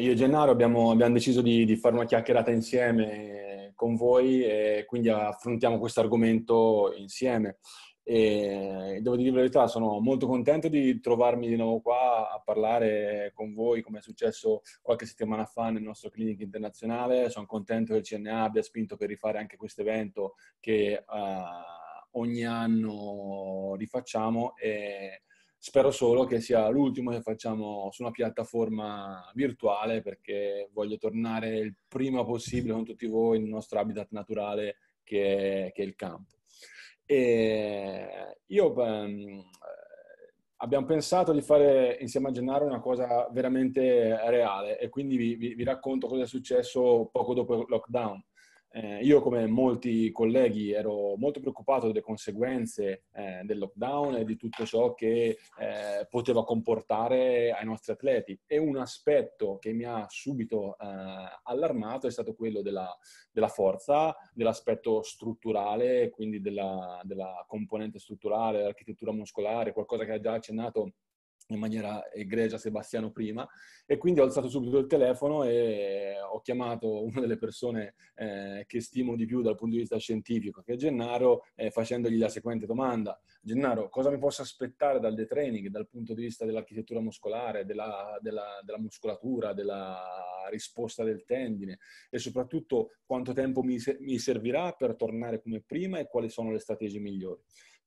io e Gennaro abbiamo, abbiamo deciso di, di, fare una chiacchierata insieme con voi e quindi affrontiamo questo argomento insieme. E devo dire la verità, sono molto contento di trovarmi di nuovo qua a parlare con voi, come è successo qualche settimana fa nel nostro clinic internazionale. Sono contento che il CNA abbia spinto per rifare anche questo evento che uh, ogni anno rifacciamo e spero solo che sia l'ultimo che facciamo su una piattaforma virtuale perché voglio tornare il prima possibile con tutti voi nel nostro habitat naturale che è, che è il campo. E io um, abbiamo pensato di fare insieme a Gennaro una cosa veramente reale e quindi vi, vi, vi racconto cosa è successo poco dopo il lockdown. Eh, io, come molti colleghi, ero molto preoccupato delle conseguenze eh, del lockdown e di tutto ciò che eh, poteva comportare ai nostri atleti. E un aspetto che mi ha subito eh, allarmato è stato quello della, della forza, dell'aspetto strutturale, quindi della, della componente strutturale, dell'architettura muscolare, qualcosa che ha già accennato in maniera egregia Sebastiano prima e quindi ho alzato subito il telefono e ho chiamato una delle persone eh, che stimo di più dal punto di vista scientifico, che è Gennaro, eh, facendogli la seguente domanda. Gennaro, cosa mi posso aspettare dal detraining dal punto di vista dell'architettura muscolare, della, della, della muscolatura, della risposta del tendine e soprattutto quanto tempo mi, mi servirà per tornare come prima e quali sono le strategie migliori?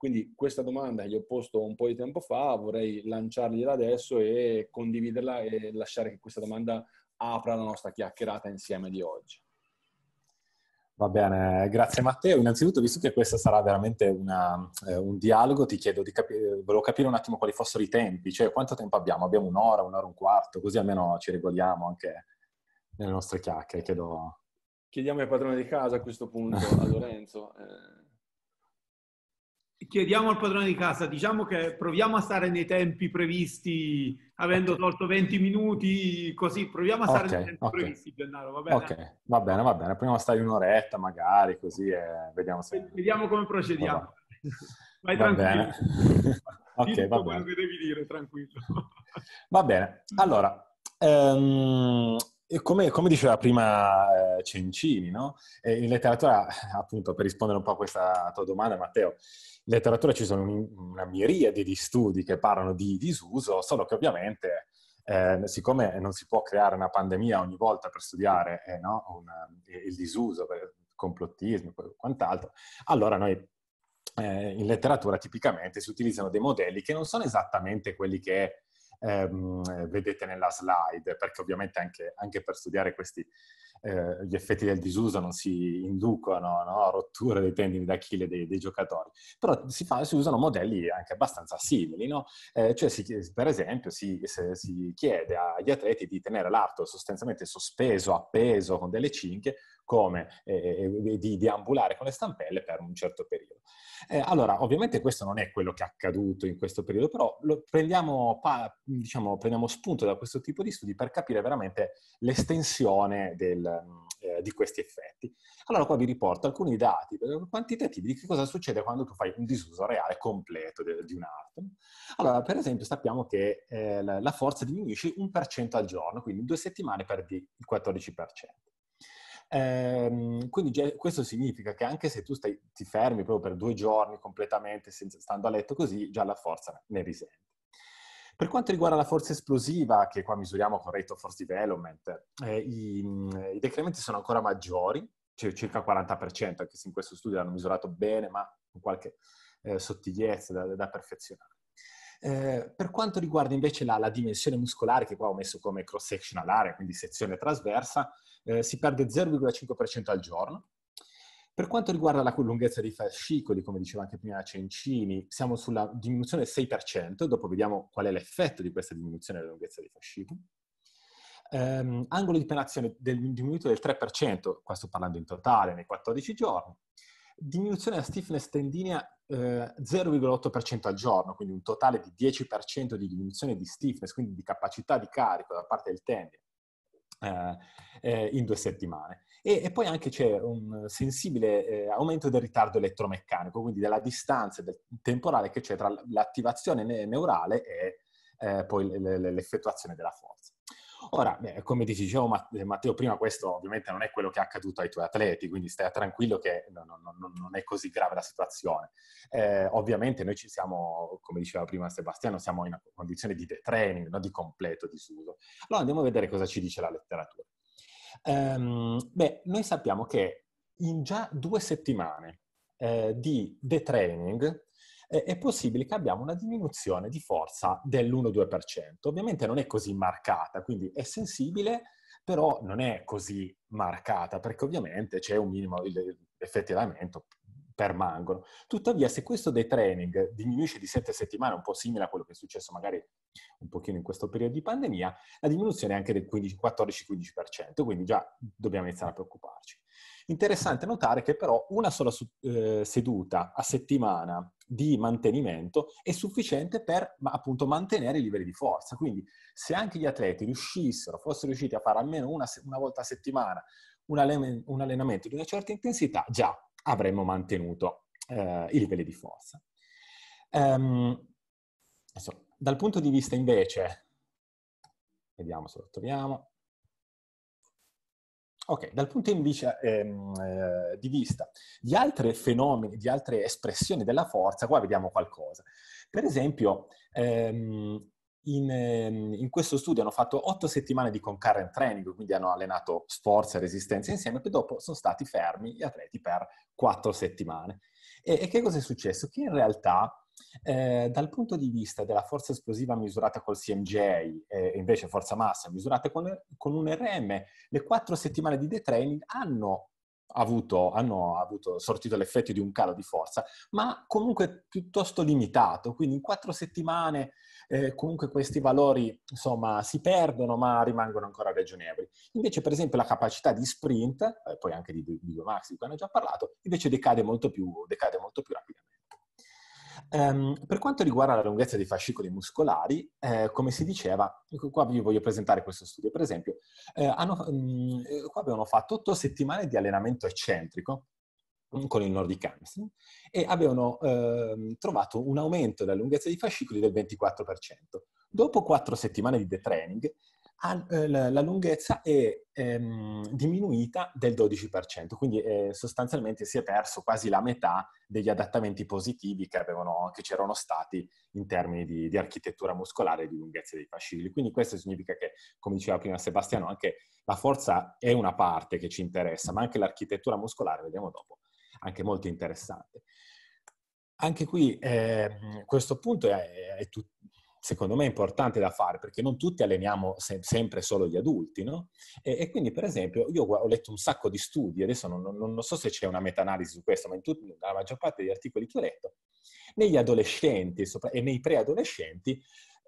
Quindi questa domanda che gli ho posto un po' di tempo fa vorrei lanciargliela adesso e condividerla e lasciare che questa domanda apra la nostra chiacchierata insieme di oggi. Va bene, grazie Matteo. Innanzitutto, visto che questo sarà veramente una, eh, un dialogo, ti chiedo di capire, volevo capire un attimo quali fossero i tempi, cioè quanto tempo abbiamo? Abbiamo un'ora, un'ora e un quarto, così almeno ci regoliamo anche nelle nostre chiacchiere. Chiedo... Chiediamo ai padroni di casa a questo punto, a Lorenzo. Eh chiediamo al padrone di casa, diciamo che proviamo a stare nei tempi previsti, avendo tolto 20 minuti, così proviamo a stare okay, nei tempi okay. previsti, Gennaro, va bene? Ok, va bene, va bene, proviamo a stare un'oretta magari, così e vediamo se... Vediamo come procediamo. Vai va tranquillo. Bene. ok, va bene. che devi dire, tranquillo. va bene, allora... Um, come, come, diceva prima eh, Cencini, no? in letteratura, appunto, per rispondere un po' a questa tua domanda, Matteo, in letteratura ci sono una miriade di studi che parlano di disuso, solo che ovviamente, eh, siccome non si può creare una pandemia ogni volta per studiare eh, no? un, eh, il disuso, per complottismo e quant'altro, allora noi eh, in letteratura tipicamente si utilizzano dei modelli che non sono esattamente quelli che ehm, vedete nella slide, perché ovviamente anche, anche per studiare questi, eh, gli effetti del disuso non si inducono no? a rotture dei tendini d'Achille dei, dei giocatori, però si, fa, si, usano modelli anche abbastanza simili, no? eh, cioè si, per esempio si, si, chiede agli atleti di tenere l'arto sostanzialmente sospeso, appeso con delle cinghie, come eh, eh di deambulare con le stampelle per un certo periodo. Eh, allora, ovviamente questo non è quello che è accaduto in questo periodo, però prendiamo, pa, diciamo, prendiamo, spunto da questo tipo di studi per capire veramente l'estensione del, eh, di questi effetti. Allora qua vi riporto alcuni dati quantitativi di che cosa succede quando tu fai un disuso reale completo de, di un arto. Allora, per esempio, sappiamo che eh, la forza diminuisce un per cento al giorno, quindi in due settimane perdi il 14%. Ehm, quindi questo significa che anche se tu stai, ti fermi proprio per due giorni completamente senza, stando a letto così, già la forza ne risente. Per quanto riguarda la forza esplosiva, che qua misuriamo con Rate of Force Development, eh, i, i, decrementi sono ancora maggiori, cioè circa 40%, anche se in questo studio l'hanno misurato bene, ma con qualche eh, sottigliezza da, da perfezionare. Eh, per quanto riguarda invece la, la, dimensione muscolare, che qua ho messo come cross-sectional area, quindi sezione trasversa, eh, si perde 0,5% al giorno. Per quanto riguarda la lunghezza dei fascicoli, come diceva anche prima Cencini, siamo sulla diminuzione del 6%, dopo vediamo qual è l'effetto di questa diminuzione della lunghezza dei fascicoli. Um, angolo di penetrazione del, diminuito del 3%, qua sto parlando in totale, nei 14 giorni. Diminuzione della stiffness tendinea eh, 0,8% al giorno, quindi un totale di 10% di diminuzione di stiffness, quindi di capacità di carico da parte del tendine eh, eh, in due settimane. E, e, poi anche c'è un sensibile eh, aumento del ritardo elettromeccanico, quindi della distanza del temporale che c'è tra l'attivazione neurale e eh, poi l'effettuazione della forza. Ora, beh, come ti dicevo Matteo prima, questo ovviamente non è quello che è accaduto ai tuoi atleti, quindi stai tranquillo che non, non, non è così grave la situazione. Eh, ovviamente noi ci siamo, come diceva prima Sebastiano, siamo in una condizione di training, non di completo disuso. Allora andiamo a vedere cosa ci dice la letteratura. Um, beh, noi sappiamo che in già due settimane eh, di detraining eh, è possibile che abbiamo una diminuzione di forza dell'1-2%. Ovviamente non è così marcata, quindi è sensibile, però non è così marcata, perché ovviamente c'è un minimo, di effetti allenamento permangono. Tuttavia, se questo detraining diminuisce di 7 settimane, un po' simile a quello che è successo magari un pochino in questo periodo di pandemia, la diminuzione è anche del 14-15%, quindi già dobbiamo iniziare a preoccuparci. Interessante notare che però una sola eh, seduta a settimana di mantenimento è sufficiente per appunto mantenere i livelli di forza. Quindi se anche gli atleti riuscissero, fossero riusciti a fare almeno una, una volta a settimana un, allen- un, allenamento di una certa intensità, già avremmo mantenuto eh, i livelli di forza. Um, adesso, dal punto di vista invece, vediamo se lo troviamo, Ok, dal punto invece, ehm, eh, di vista di altri fenomeni, di altre espressioni della forza, qua vediamo qualcosa. Per esempio, ehm, in, ehm, in, questo studio hanno fatto otto settimane di concurrent training, quindi hanno allenato sforza e resistenza insieme, e dopo sono stati fermi gli atleti per quattro settimane. E, e che cosa è successo? Che in realtà eh, dal punto di vista della forza esplosiva misurata col CMJ e eh, invece forza massa misurata con, con, un RM, le quattro settimane di detraining hanno avuto, hanno avuto sortito l'effetto di un calo di forza, ma comunque piuttosto limitato. Quindi in quattro settimane eh, comunque questi valori insomma si perdono, ma rimangono ancora ragionevoli. Invece, per esempio, la capacità di sprint, eh, poi anche di, di Max, di cui hanno già parlato, invece decade molto più, decade molto più rapidamente. Um, per quanto riguarda la lunghezza dei fascicoli muscolari, eh, come si diceva, qua vi voglio presentare questo studio. Per esempio, eh, hanno, um, qua avevano fatto otto settimane di allenamento eccentrico mm, con il Nordic Hamstring e avevano eh, trovato un aumento della lunghezza dei fascicoli del 24%. Dopo quattro settimane di detraining, eh, la lunghezza è ehm, diminuita del 12%, quindi eh, sostanzialmente si è perso quasi la metà degli adattamenti positivi che, avevano, che c'erano stati in termini di, di, architettura muscolare e di lunghezza dei fascicoli. Quindi questo significa che, come diceva prima Sebastiano, anche la forza è una parte che ci interessa, ma anche l'architettura muscolare, vediamo dopo, anche molto interessante. Anche qui eh, questo punto è, è, tut- secondo me importante da fare perché non tutti alleniamo se- sempre solo gli adulti, no? E-, e, quindi, per esempio, io ho letto un sacco di studi, adesso non, non, non so se c'è una meta-analisi su questo, ma in tut- nella maggior parte degli articoli che ho letto, negli adolescenti sopra- e nei preadolescenti,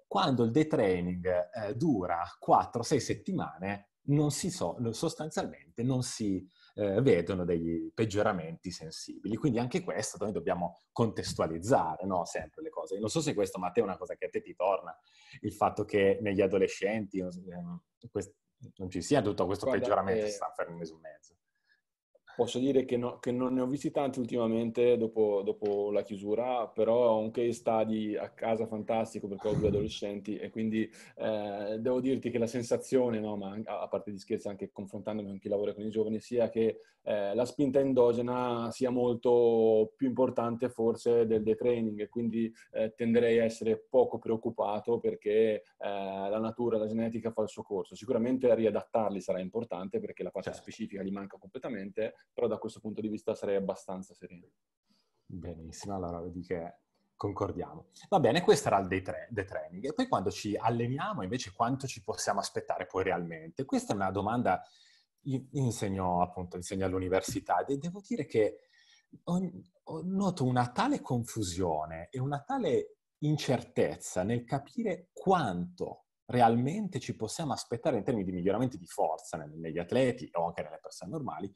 quando il detraining eh, dura 4-6 settimane, non si so, sostanzialmente non si eh, vedono degli peggioramenti sensibili. Quindi anche questo noi dobbiamo contestualizzare no? sempre le cose. Non so se questo, Matteo, è una cosa che a te ti torna, il fatto che negli adolescenti eh, non ci sia tutto questo Guarda, peggioramento, eh... si sta mese e mezzo. Posso dire che, no, che, non ne ho visti tanti ultimamente dopo, dopo, la chiusura, però ho un case study a casa fantastico perché ho due adolescenti e quindi eh, devo dirti che la sensazione, no, ma a parte di scherzi anche confrontandomi con chi lavora con i giovani, sia che eh, la spinta endogena sia molto più importante forse del detraining e quindi eh, tenderei a essere poco preoccupato perché eh, la natura, la genetica fa il suo corso. Sicuramente riadattarli sarà importante perché la parte certo. specifica gli manca completamente, però da questo punto di vista sarei abbastanza sereno. Benissimo, allora vedi che concordiamo. Va bene, questo era il day, tra- day training. E poi quando ci alleniamo, invece, quanto ci possiamo aspettare poi realmente? Questa è una domanda, io insegno appunto, insegno all'università e devo dire che ho, ho noto una tale confusione e una tale incertezza nel capire quanto realmente ci possiamo aspettare in termini di miglioramenti di forza negli atleti o anche nelle persone normali,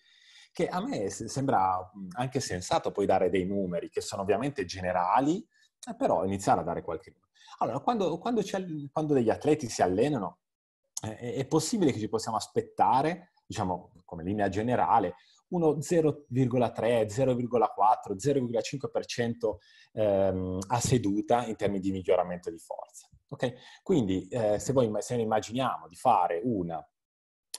che a me sembra anche sensato poi dare dei numeri che sono ovviamente generali, eh, però iniziare a dare qualche numero. Allora, quando, quando, quando degli atleti si allenano, eh, è possibile che ci possiamo aspettare, diciamo come linea generale, uno 0,3, 0,4, 0,5% ehm, a seduta in termini di miglioramento di forza. Ok? Quindi eh, se, voi, se noi immaginiamo di fare una,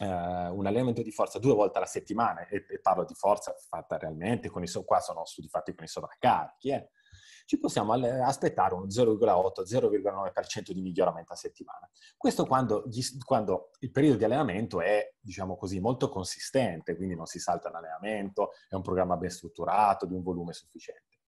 eh, un allenamento di forza due volte alla settimana, e, e parlo di forza fatta realmente, con i, qua sono studi fatti con i sovraccarichi, eh, ci possiamo aspettare un 0,8-0,9% di miglioramento a settimana. Questo quando, gli, quando, il periodo di allenamento è, diciamo così, molto consistente, quindi non si salta un allenamento, è un programma ben strutturato, di un volume sufficiente.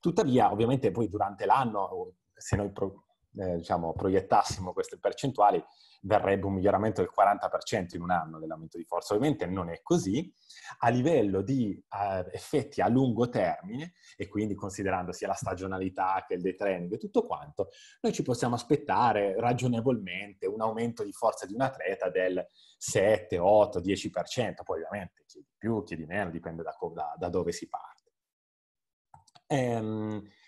Tuttavia, ovviamente poi durante l'anno, se noi pro, eh, diciamo, proiettassimo queste percentuali, verrebbe un miglioramento del 40% in un anno dell'aumento di forza. Ovviamente non è così. A livello di uh, effetti a lungo termine, e quindi considerando sia la stagionalità che il day training e tutto quanto, noi ci possiamo aspettare ragionevolmente un aumento di forza di un atleta del 7, 8, 10%. Poi ovviamente chi di più, chi di meno, dipende da, da, da dove si parte. Ehm, eh,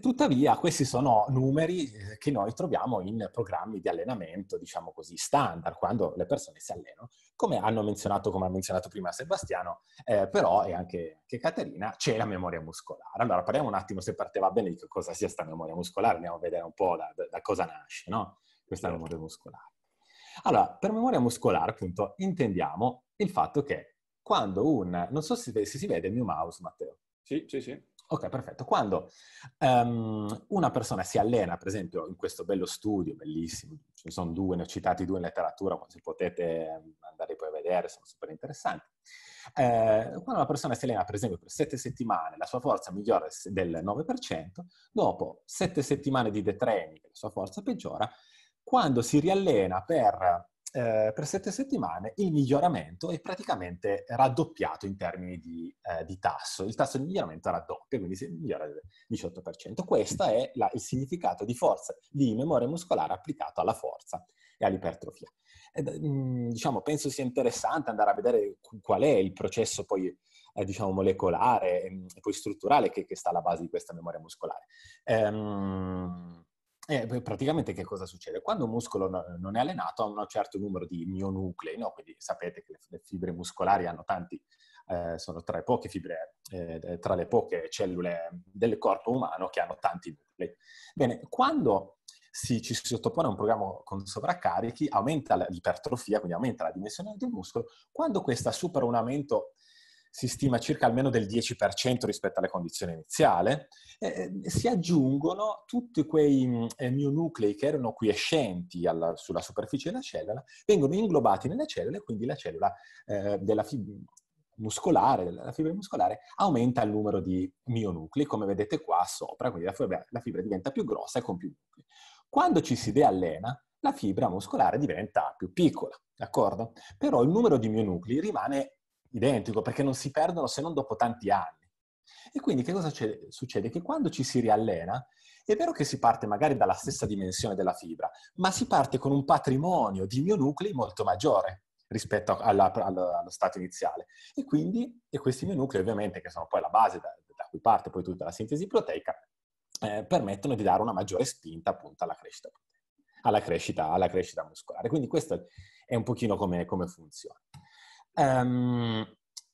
tuttavia, questi sono numeri eh, che noi troviamo in programmi di allenamento, diciamo così, standard, quando le persone si allenano. Come hanno menzionato, come ha menzionato prima Sebastiano, eh, però e anche, anche, Caterina, c'è la memoria muscolare. Allora, parliamo un attimo, se per te va bene, di che cosa sia questa memoria muscolare, andiamo a vedere un po' da, da, da cosa nasce, no? Questa certo. memoria muscolare. Allora, per memoria muscolare, appunto, intendiamo il fatto che quando un... Non so se, se si vede il mio mouse, Matteo. Sì, sì, sì. Ok, perfetto. Quando um, una persona si allena, per esempio, in questo bello studio, bellissimo, ce ne sono due, ne ho citati due in letteratura, se potete ehm, andare poi a vedere, sono super interessanti. Eh, quando una persona si allena, per esempio, per sette settimane, la sua forza migliora del 9%, dopo sette settimane di detraining, la sua forza peggiora, quando si riallena per eh, per sette settimane il miglioramento è praticamente raddoppiato in termini di, eh, di, tasso. Il tasso di miglioramento raddoppia, quindi si migliora del 18%. Questo è la, il significato di forza, di memoria muscolare applicato alla forza e all'ipertrofia. Mh, mm, diciamo, penso sia interessante andare a vedere qual è il processo poi eh, diciamo, molecolare e, e poi strutturale che, che, sta alla base di questa memoria muscolare. Ehm, eh, praticamente che cosa succede? Quando un muscolo non è allenato ha un certo numero di mionuclei, no? quindi sapete che le fibre muscolari hanno tanti, eh, sono tra le poche fibre, eh, tra le poche cellule del corpo umano che hanno tanti nuclei. Bene, quando si, ci si sottopone a un programma con sovraccarichi, aumenta l'ipertrofia, quindi aumenta la dimensione del muscolo, quando questa supera un aumento si stima circa almeno del 10% rispetto alle condizioni iniziali, eh, si aggiungono tutti quei eh, mionuclei che erano quiescenti alla, sulla superficie della cellula, vengono inglobati nelle cellule e quindi la cellula eh, della fibra muscolare, la fibra muscolare, aumenta il numero di mionuclei, come vedete qua sopra, quindi la fibra, la fibra diventa più grossa e con più nuclei. Quando ci si deallena, la fibra muscolare diventa più piccola, d'accordo? Però il numero di mionuclei rimane identico perché non si perdono se non dopo tanti anni. E quindi che cosa succede? Che quando ci si riallena, è vero che si parte magari dalla stessa dimensione della fibra, ma si parte con un patrimonio di mionuclei molto maggiore rispetto alla, alla, allo stato iniziale. E quindi, e questi mionuclei ovviamente, che sono poi la base da, da cui parte poi tutta la sintesi proteica, eh, permettono di dare una maggiore spinta appunto alla crescita, alla crescita, alla crescita muscolare. Quindi questo è un pochino come, come funziona. Um,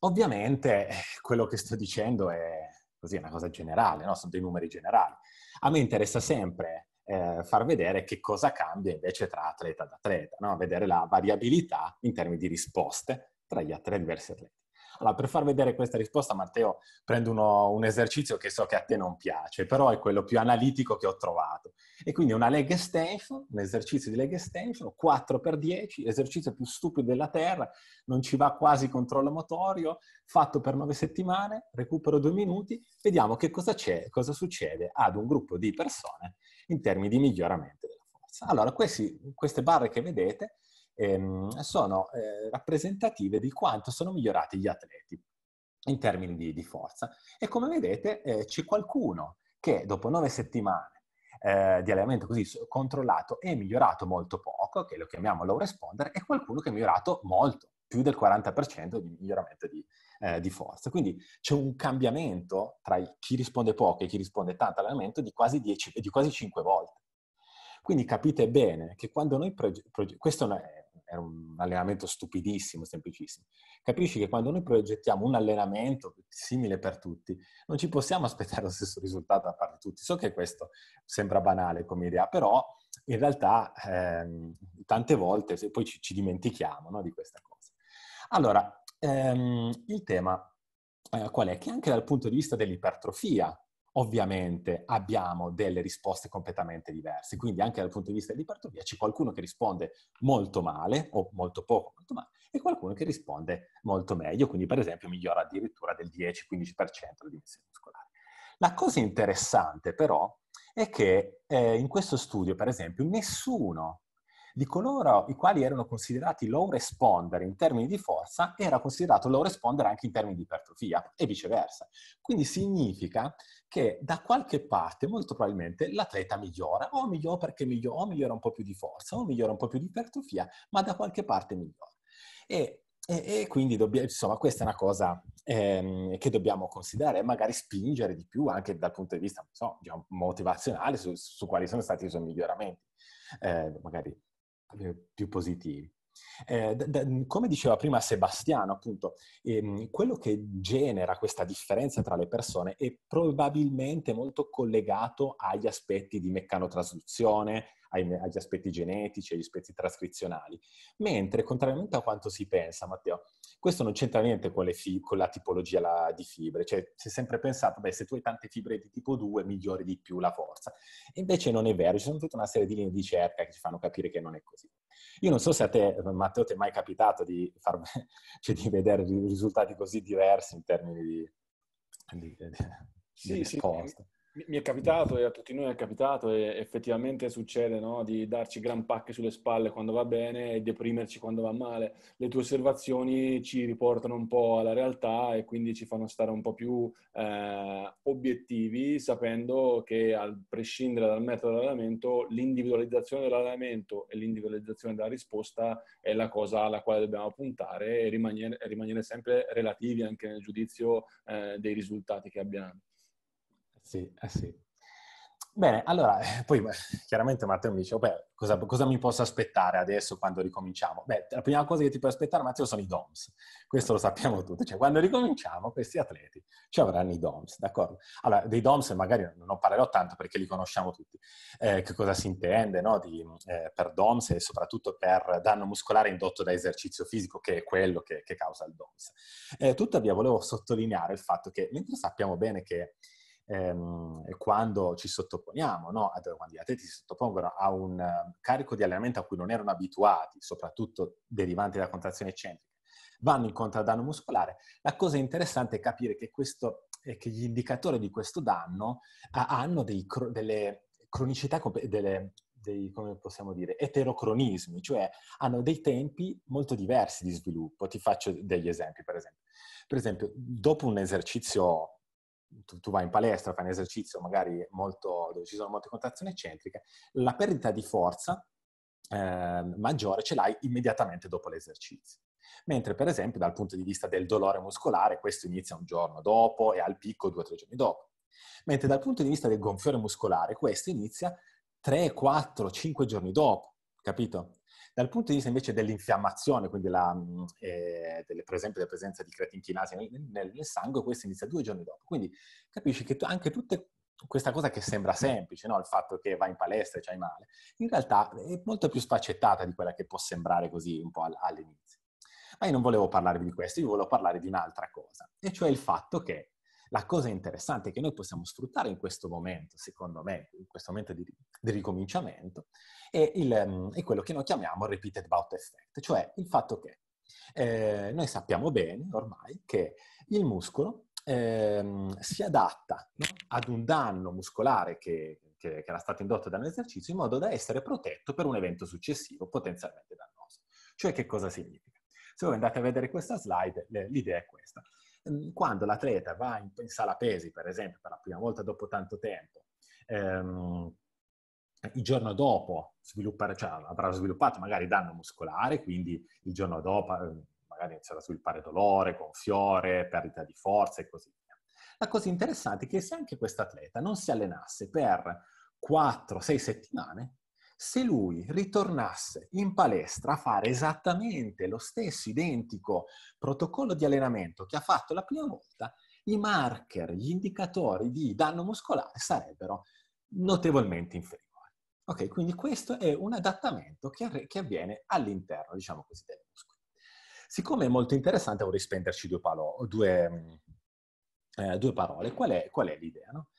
ovviamente quello che sto dicendo è così, una cosa generale, no? sono dei numeri generali. A me interessa sempre eh, far vedere che cosa cambia invece tra atleta ad atleta, no? vedere la variabilità in termini di risposte tra gli atleti, diversi atleti. Allora, per far vedere questa risposta, Matteo, prendo uno, un esercizio che so che a te non piace, però è quello più analitico che ho trovato. E quindi una leg extension, un esercizio di leg extension, 4x10, l'esercizio più stupido della terra, non ci va quasi controllo motorio, fatto per 9 settimane, recupero due minuti, vediamo che cosa cosa succede ad un gruppo di persone in termini di miglioramento della forza. Allora, questi, queste barre che vedete ehm, sono eh, rappresentative di quanto sono migliorati gli atleti in termini di, di forza. E come vedete eh, c'è qualcuno che dopo nove settimane eh, di allenamento così controllato è migliorato molto poco, che lo chiamiamo low responder, e qualcuno che è migliorato molto, più del 40% di miglioramento di, eh, di, forza. Quindi c'è un cambiamento tra chi risponde poco e chi risponde tanto all'allenamento di quasi, 10, di quasi 5 volte. Quindi capite bene che quando noi, proge- proge- questo è era un allenamento stupidissimo, semplicissimo. Capisci che quando noi progettiamo un allenamento simile per tutti, non ci possiamo aspettare lo stesso risultato da parte di tutti. So che questo sembra banale come idea, però in realtà ehm, tante volte poi ci, ci dimentichiamo no, di questa cosa. Allora, ehm, il tema eh, qual è? Che anche dal punto di vista dell'ipertrofia, ovviamente abbiamo delle risposte completamente diverse. Quindi anche dal punto di vista dell'ipertrofia c'è qualcuno che risponde molto male o molto poco, molto male, e qualcuno che risponde molto meglio, quindi per esempio migliora addirittura del 10-15% la dimensione muscolare. La cosa interessante però è che eh, in questo studio, per esempio, nessuno di coloro i quali erano considerati low responder in termini di forza era considerato low responder anche in termini di ipertrofia e viceversa. Quindi significa che da qualche parte molto probabilmente l'atleta migliora, o migliora perché migliora, o migliora un po' più di forza, o migliora un po' più di ipertrofia, ma da qualche parte migliora. E, e, e quindi dobbiamo, insomma, questa è una cosa ehm, che dobbiamo considerare magari spingere di più anche dal punto di vista so, diciamo, motivazionale su, su, quali sono stati i suoi miglioramenti. Eh, magari più positivi. Eh, d- d- come diceva prima Sebastiano, appunto, ehm, quello che genera questa differenza tra le persone è probabilmente molto collegato agli aspetti di meccanotrasduzione, ai, agli aspetti genetici, agli aspetti trascrizionali. Mentre, contrariamente a quanto si pensa, Matteo, questo non c'entra niente con, fi- con la tipologia la, di fibre. Cioè, si è sempre pensato, beh, se tu hai tante fibre di tipo 2, migliori di più la forza. E invece non è vero, ci sono tutta una serie di linee di ricerca che ci fanno capire che non è così. Io non so se a te, Matteo, ti è mai capitato di, far, cioè, di vedere risultati così diversi in termini di, di, di, sì, risposta. Sì. Mi è capitato e a tutti noi è capitato e effettivamente succede no? di darci gran pacche sulle spalle quando va bene e deprimerci quando va male. Le tue osservazioni ci riportano un po' alla realtà e quindi ci fanno stare un po' più eh, obiettivi sapendo che a prescindere dal metodo dell'allenamento l'individualizzazione dell'allenamento e l'individualizzazione della risposta è la cosa alla quale dobbiamo puntare e rimanere, rimanere sempre relativi anche nel giudizio eh, dei risultati che abbiamo. Sì, eh sì. Bene, allora, eh, poi chiaramente Matteo mi dice, oh, beh, cosa, cosa, mi posso aspettare adesso quando ricominciamo? Beh, la prima cosa che ti puoi aspettare, Matteo, sono i DOMS. Questo lo sappiamo tutti. Cioè, quando ricominciamo, questi atleti ci avranno i DOMS, d'accordo? Allora, dei DOMS magari non parlerò tanto perché li conosciamo tutti. Eh, che cosa si intende no? Di, eh, per DOMS e soprattutto per danno muscolare indotto da esercizio fisico, che è quello che, che causa il DOMS. Eh, tuttavia, volevo sottolineare il fatto che, mentre sappiamo bene che ehm, quando ci sottoponiamo, no? quando gli atleti si sottopongono a un uh, carico di allenamento a cui non erano abituati, soprattutto derivanti da contrazione eccentrica, vanno incontro al danno muscolare, la cosa interessante è capire che, questo, che gli indicatori di questo danno uh, hanno dei, delle cronicità, delle, dei, come possiamo dire, eterocronismi, cioè hanno dei tempi molto diversi di sviluppo. Ti faccio degli esempi, per esempio. Per esempio, dopo un esercizio tu, tu, vai in palestra, fai un esercizio magari molto, dove ci sono molte contrazioni eccentriche, la perdita di forza eh, maggiore ce l'hai immediatamente dopo l'esercizio. Mentre per esempio dal punto di vista del dolore muscolare questo inizia un giorno dopo e al picco due o tre giorni dopo. Mentre dal punto di vista del gonfiore muscolare questo inizia 3, 4, 5 giorni dopo, capito? Dal punto di vista invece dell'infiammazione, quindi la, mm, eh, delle, per esempio della presenza di creatinchinasi nel, nel, nel, sangue, questo inizia due giorni dopo. Quindi capisci che anche tutte questa cosa che sembra semplice, no? il fatto che vai in palestra e c'hai male, in realtà è molto più sfaccettata di quella che può sembrare così un po' all'inizio. Ma io non volevo parlarvi di questo, io volevo parlare di un'altra cosa, e cioè il fatto che la cosa interessante che noi possiamo sfruttare in questo momento, secondo me, in questo momento di, di ricominciamento, è, il, ehm, è, quello che noi chiamiamo repeated bout effect, cioè il fatto che eh, noi sappiamo bene ormai che il muscolo eh, si adatta no? ad un danno muscolare che, che, che era stato indotto da un esercizio in modo da essere protetto per un evento successivo potenzialmente dannoso. Cioè che cosa significa? Se voi andate a vedere questa slide, l'idea è questa. Ehm, quando l'atleta va in, in, sala pesi, per esempio, per la prima volta dopo tanto tempo, ehm, il giorno dopo cioè, avrà sviluppato magari danno muscolare, quindi il giorno dopo ehm, magari inizierà a sviluppare dolore, gonfiore, perdita di forza e così via. La cosa interessante è che se anche questo atleta non si allenasse per 4-6 settimane, se lui ritornasse in palestra a fare esattamente lo stesso identico protocollo di allenamento che ha fatto la prima volta, i marker, gli indicatori di danno muscolare sarebbero notevolmente inferiori. Ok, quindi questo è un adattamento che, che avviene all'interno, diciamo così, del muscolo. Siccome è molto interessante, vorrei spenderci due, palo, due, eh, due parole. Qual è, qual è l'idea? No?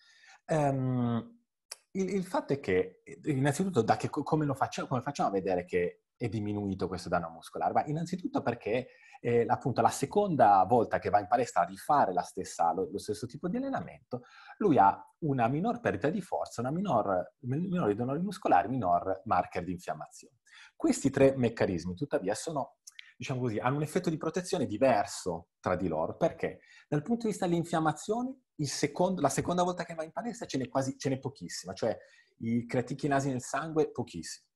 Um, il, il, fatto è che, innanzitutto, da che, come, lo facciamo, come facciamo a vedere che è diminuito questo danno muscolare? Beh, innanzitutto perché eh, appunto la seconda volta che va in palestra a rifare stessa, lo, lo, stesso tipo di allenamento, lui ha una minor perdita di forza, una minor, minori donori muscolari, minor marker di infiammazione. Questi tre meccanismi, tuttavia, sono, diciamo così, hanno un effetto di protezione diverso tra di loro. Perché? Dal punto di vista dell'infiammazione, secondo, la seconda volta che va in palestra ce n'è quasi, ce n'è pochissima, cioè i creatichinasi nel sangue, pochissimi.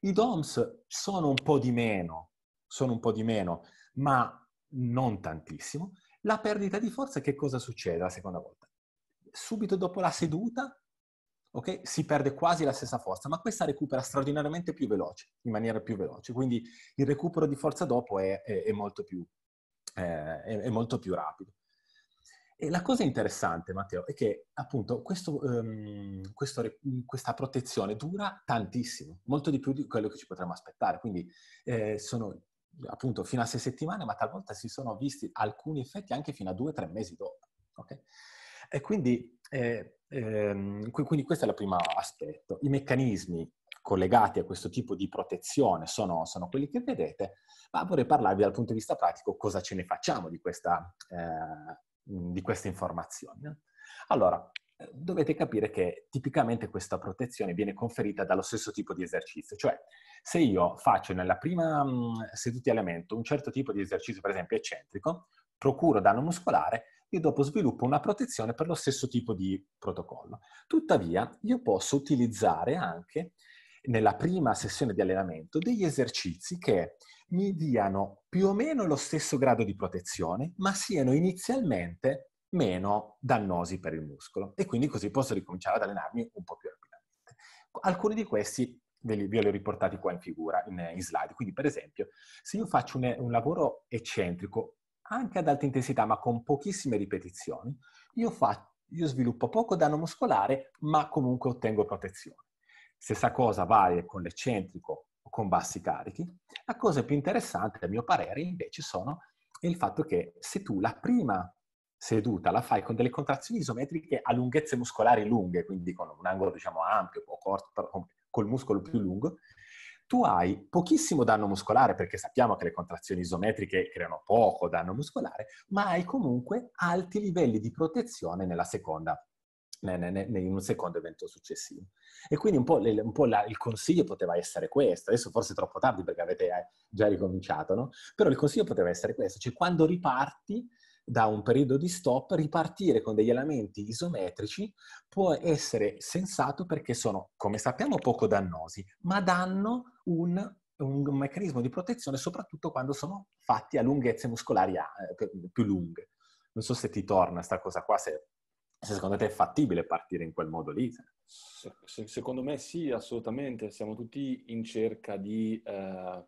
I DOMS sono un po' di meno, sono un po' di meno, ma non tantissimo. La perdita di forza, che cosa succede la seconda volta? Subito dopo la seduta, ok, si perde quasi la stessa forza, ma questa recupera straordinariamente più veloce, in maniera più veloce. Quindi il recupero di forza dopo è, è, è, molto, più, eh, è molto più rapido. E la cosa interessante, Matteo, è che appunto questo, um, questo, questa protezione dura tantissimo, molto di più di quello che ci potremmo aspettare. Quindi eh, sono appunto fino a sei settimane, ma talvolta si sono visti alcuni effetti anche fino a due o tre mesi dopo. Okay? E quindi, eh, ehm, quindi questo è il primo aspetto. I meccanismi collegati a questo tipo di protezione sono, sono, quelli che vedete, ma vorrei parlarvi dal punto di vista pratico cosa ce ne facciamo di questa, eh, di queste informazioni. Allora, eh, dovete capire che tipicamente questa protezione viene conferita dallo stesso tipo di esercizio, cioè se io faccio nella prima seduta di allenamento un certo tipo di esercizio, per esempio eccentrico, procuro danno muscolare, io dopo sviluppo una protezione per lo stesso tipo di protocollo. Tuttavia, io posso utilizzare anche nella prima sessione di allenamento degli esercizi che mi diano più o meno lo stesso grado di protezione, ma siano inizialmente meno dannosi per il muscolo e quindi così posso ricominciare ad allenarmi un po' più rapidamente. Alcuni di questi ve li, ve ho riportati qua in figura, in, in, slide. Quindi per esempio, se io faccio un, un lavoro eccentrico, anche ad alta intensità, ma con pochissime ripetizioni, io, fa, io sviluppo poco danno muscolare, ma comunque ottengo protezione. Stessa cosa vale con l'eccentrico o con bassi carichi. La cosa più interessante, a mio parere, invece, sono il fatto che se tu la prima seduta la fai con delle contrazioni isometriche a lunghezze muscolari lunghe, quindi con un angolo diciamo ampio o corto, col muscolo più lungo, tu hai pochissimo danno muscolare, perché sappiamo che le contrazioni isometriche creano poco danno muscolare, ma hai comunque alti livelli di protezione nella seconda in un secondo evento successivo. E quindi un po', un po la, il consiglio poteva essere questo, adesso forse è troppo tardi perché avete eh, già ricominciato, no? Però il consiglio poteva essere questo, cioè quando riparti da un periodo di stop, ripartire con degli elementi isometrici può essere sensato perché sono, come sappiamo, poco dannosi, ma danno un, un meccanismo di protezione soprattutto quando sono fatti a lunghezze muscolari eh, più lunghe. Non so se ti torna questa cosa qua, se se secondo te è fattibile partire in quel modo lì? secondo me sì, assolutamente. Siamo tutti in cerca di eh,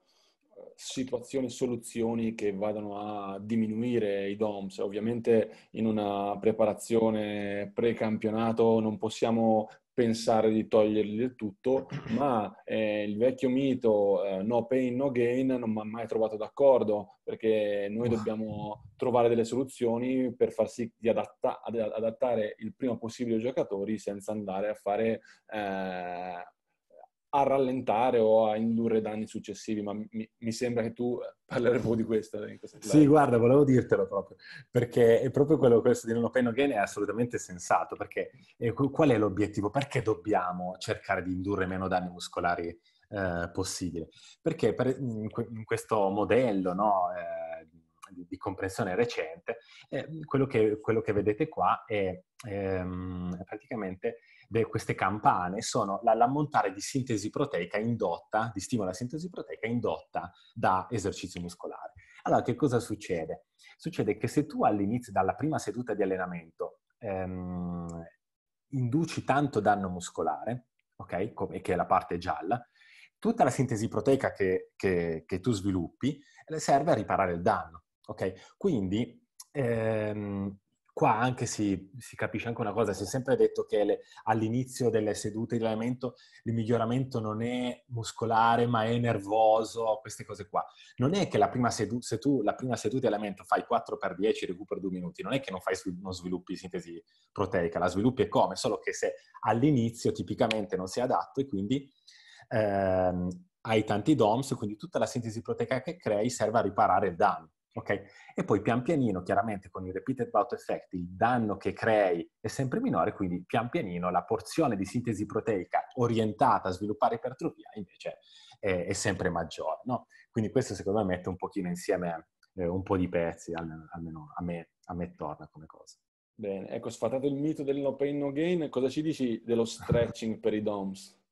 situazioni, soluzioni che vadano a diminuire i DOMS. Ovviamente in una preparazione pre-campionato non possiamo pensare di toglierli del tutto, ma eh, il vecchio mito eh, no pain, no gain non mi ha mai trovato d'accordo, perché noi dobbiamo trovare delle soluzioni per far sì di adatta- adattare il prima possibile i giocatori senza andare a fare eh, a rallentare o a indurre danni successivi, ma mi, mi sembra che tu parlerai un po' di questo. Sì, guarda, volevo dirtelo proprio, perché è proprio quello questo di non open again è assolutamente sensato, perché eh, qual è l'obiettivo? Perché dobbiamo cercare di indurre meno danni muscolari eh, possibile? Perché per, in, questo modello no, eh, di, di, comprensione recente, eh, quello che, quello, che, vedete qua è ehm, praticamente de, queste campane sono l'ammontare di sintesi proteica indotta, di stimolo alla sintesi proteica indotta da esercizio muscolare. Allora, che cosa succede? Succede che se tu all'inizio, dalla prima seduta di allenamento, ehm, induci tanto danno muscolare, ok? Come, che è la parte gialla, tutta la sintesi proteica che, che, che tu sviluppi serve a riparare il danno, ok? Quindi ehm, qua anche si, si, capisce anche una cosa, si è sempre detto che le, all'inizio delle sedute di allenamento il miglioramento non è muscolare ma è nervoso, queste cose qua. Non è che la prima, sedu- se tu la prima seduta di allenamento fai 4x10 recupero 2 minuti, non è che non, fai, non sviluppi sintesi proteica, la sviluppi e come, solo che se all'inizio tipicamente non sei adatto e quindi ehm, hai tanti DOMS, quindi tutta la sintesi proteica che crei serve a riparare il danno. Ok? E poi pian pianino, chiaramente con il repeated bout effect, il danno che crei è sempre minore, quindi pian pianino la porzione di sintesi proteica orientata a sviluppare ipertrofia invece è, è sempre maggiore. No? Quindi questo secondo me mette un pochino insieme eh, un po' di pezzi, almeno, almeno a, me, a me torna come cosa. Bene, ecco, sfatato il mito del no pain no gain, cosa ci dici dello stretching per i DOMS?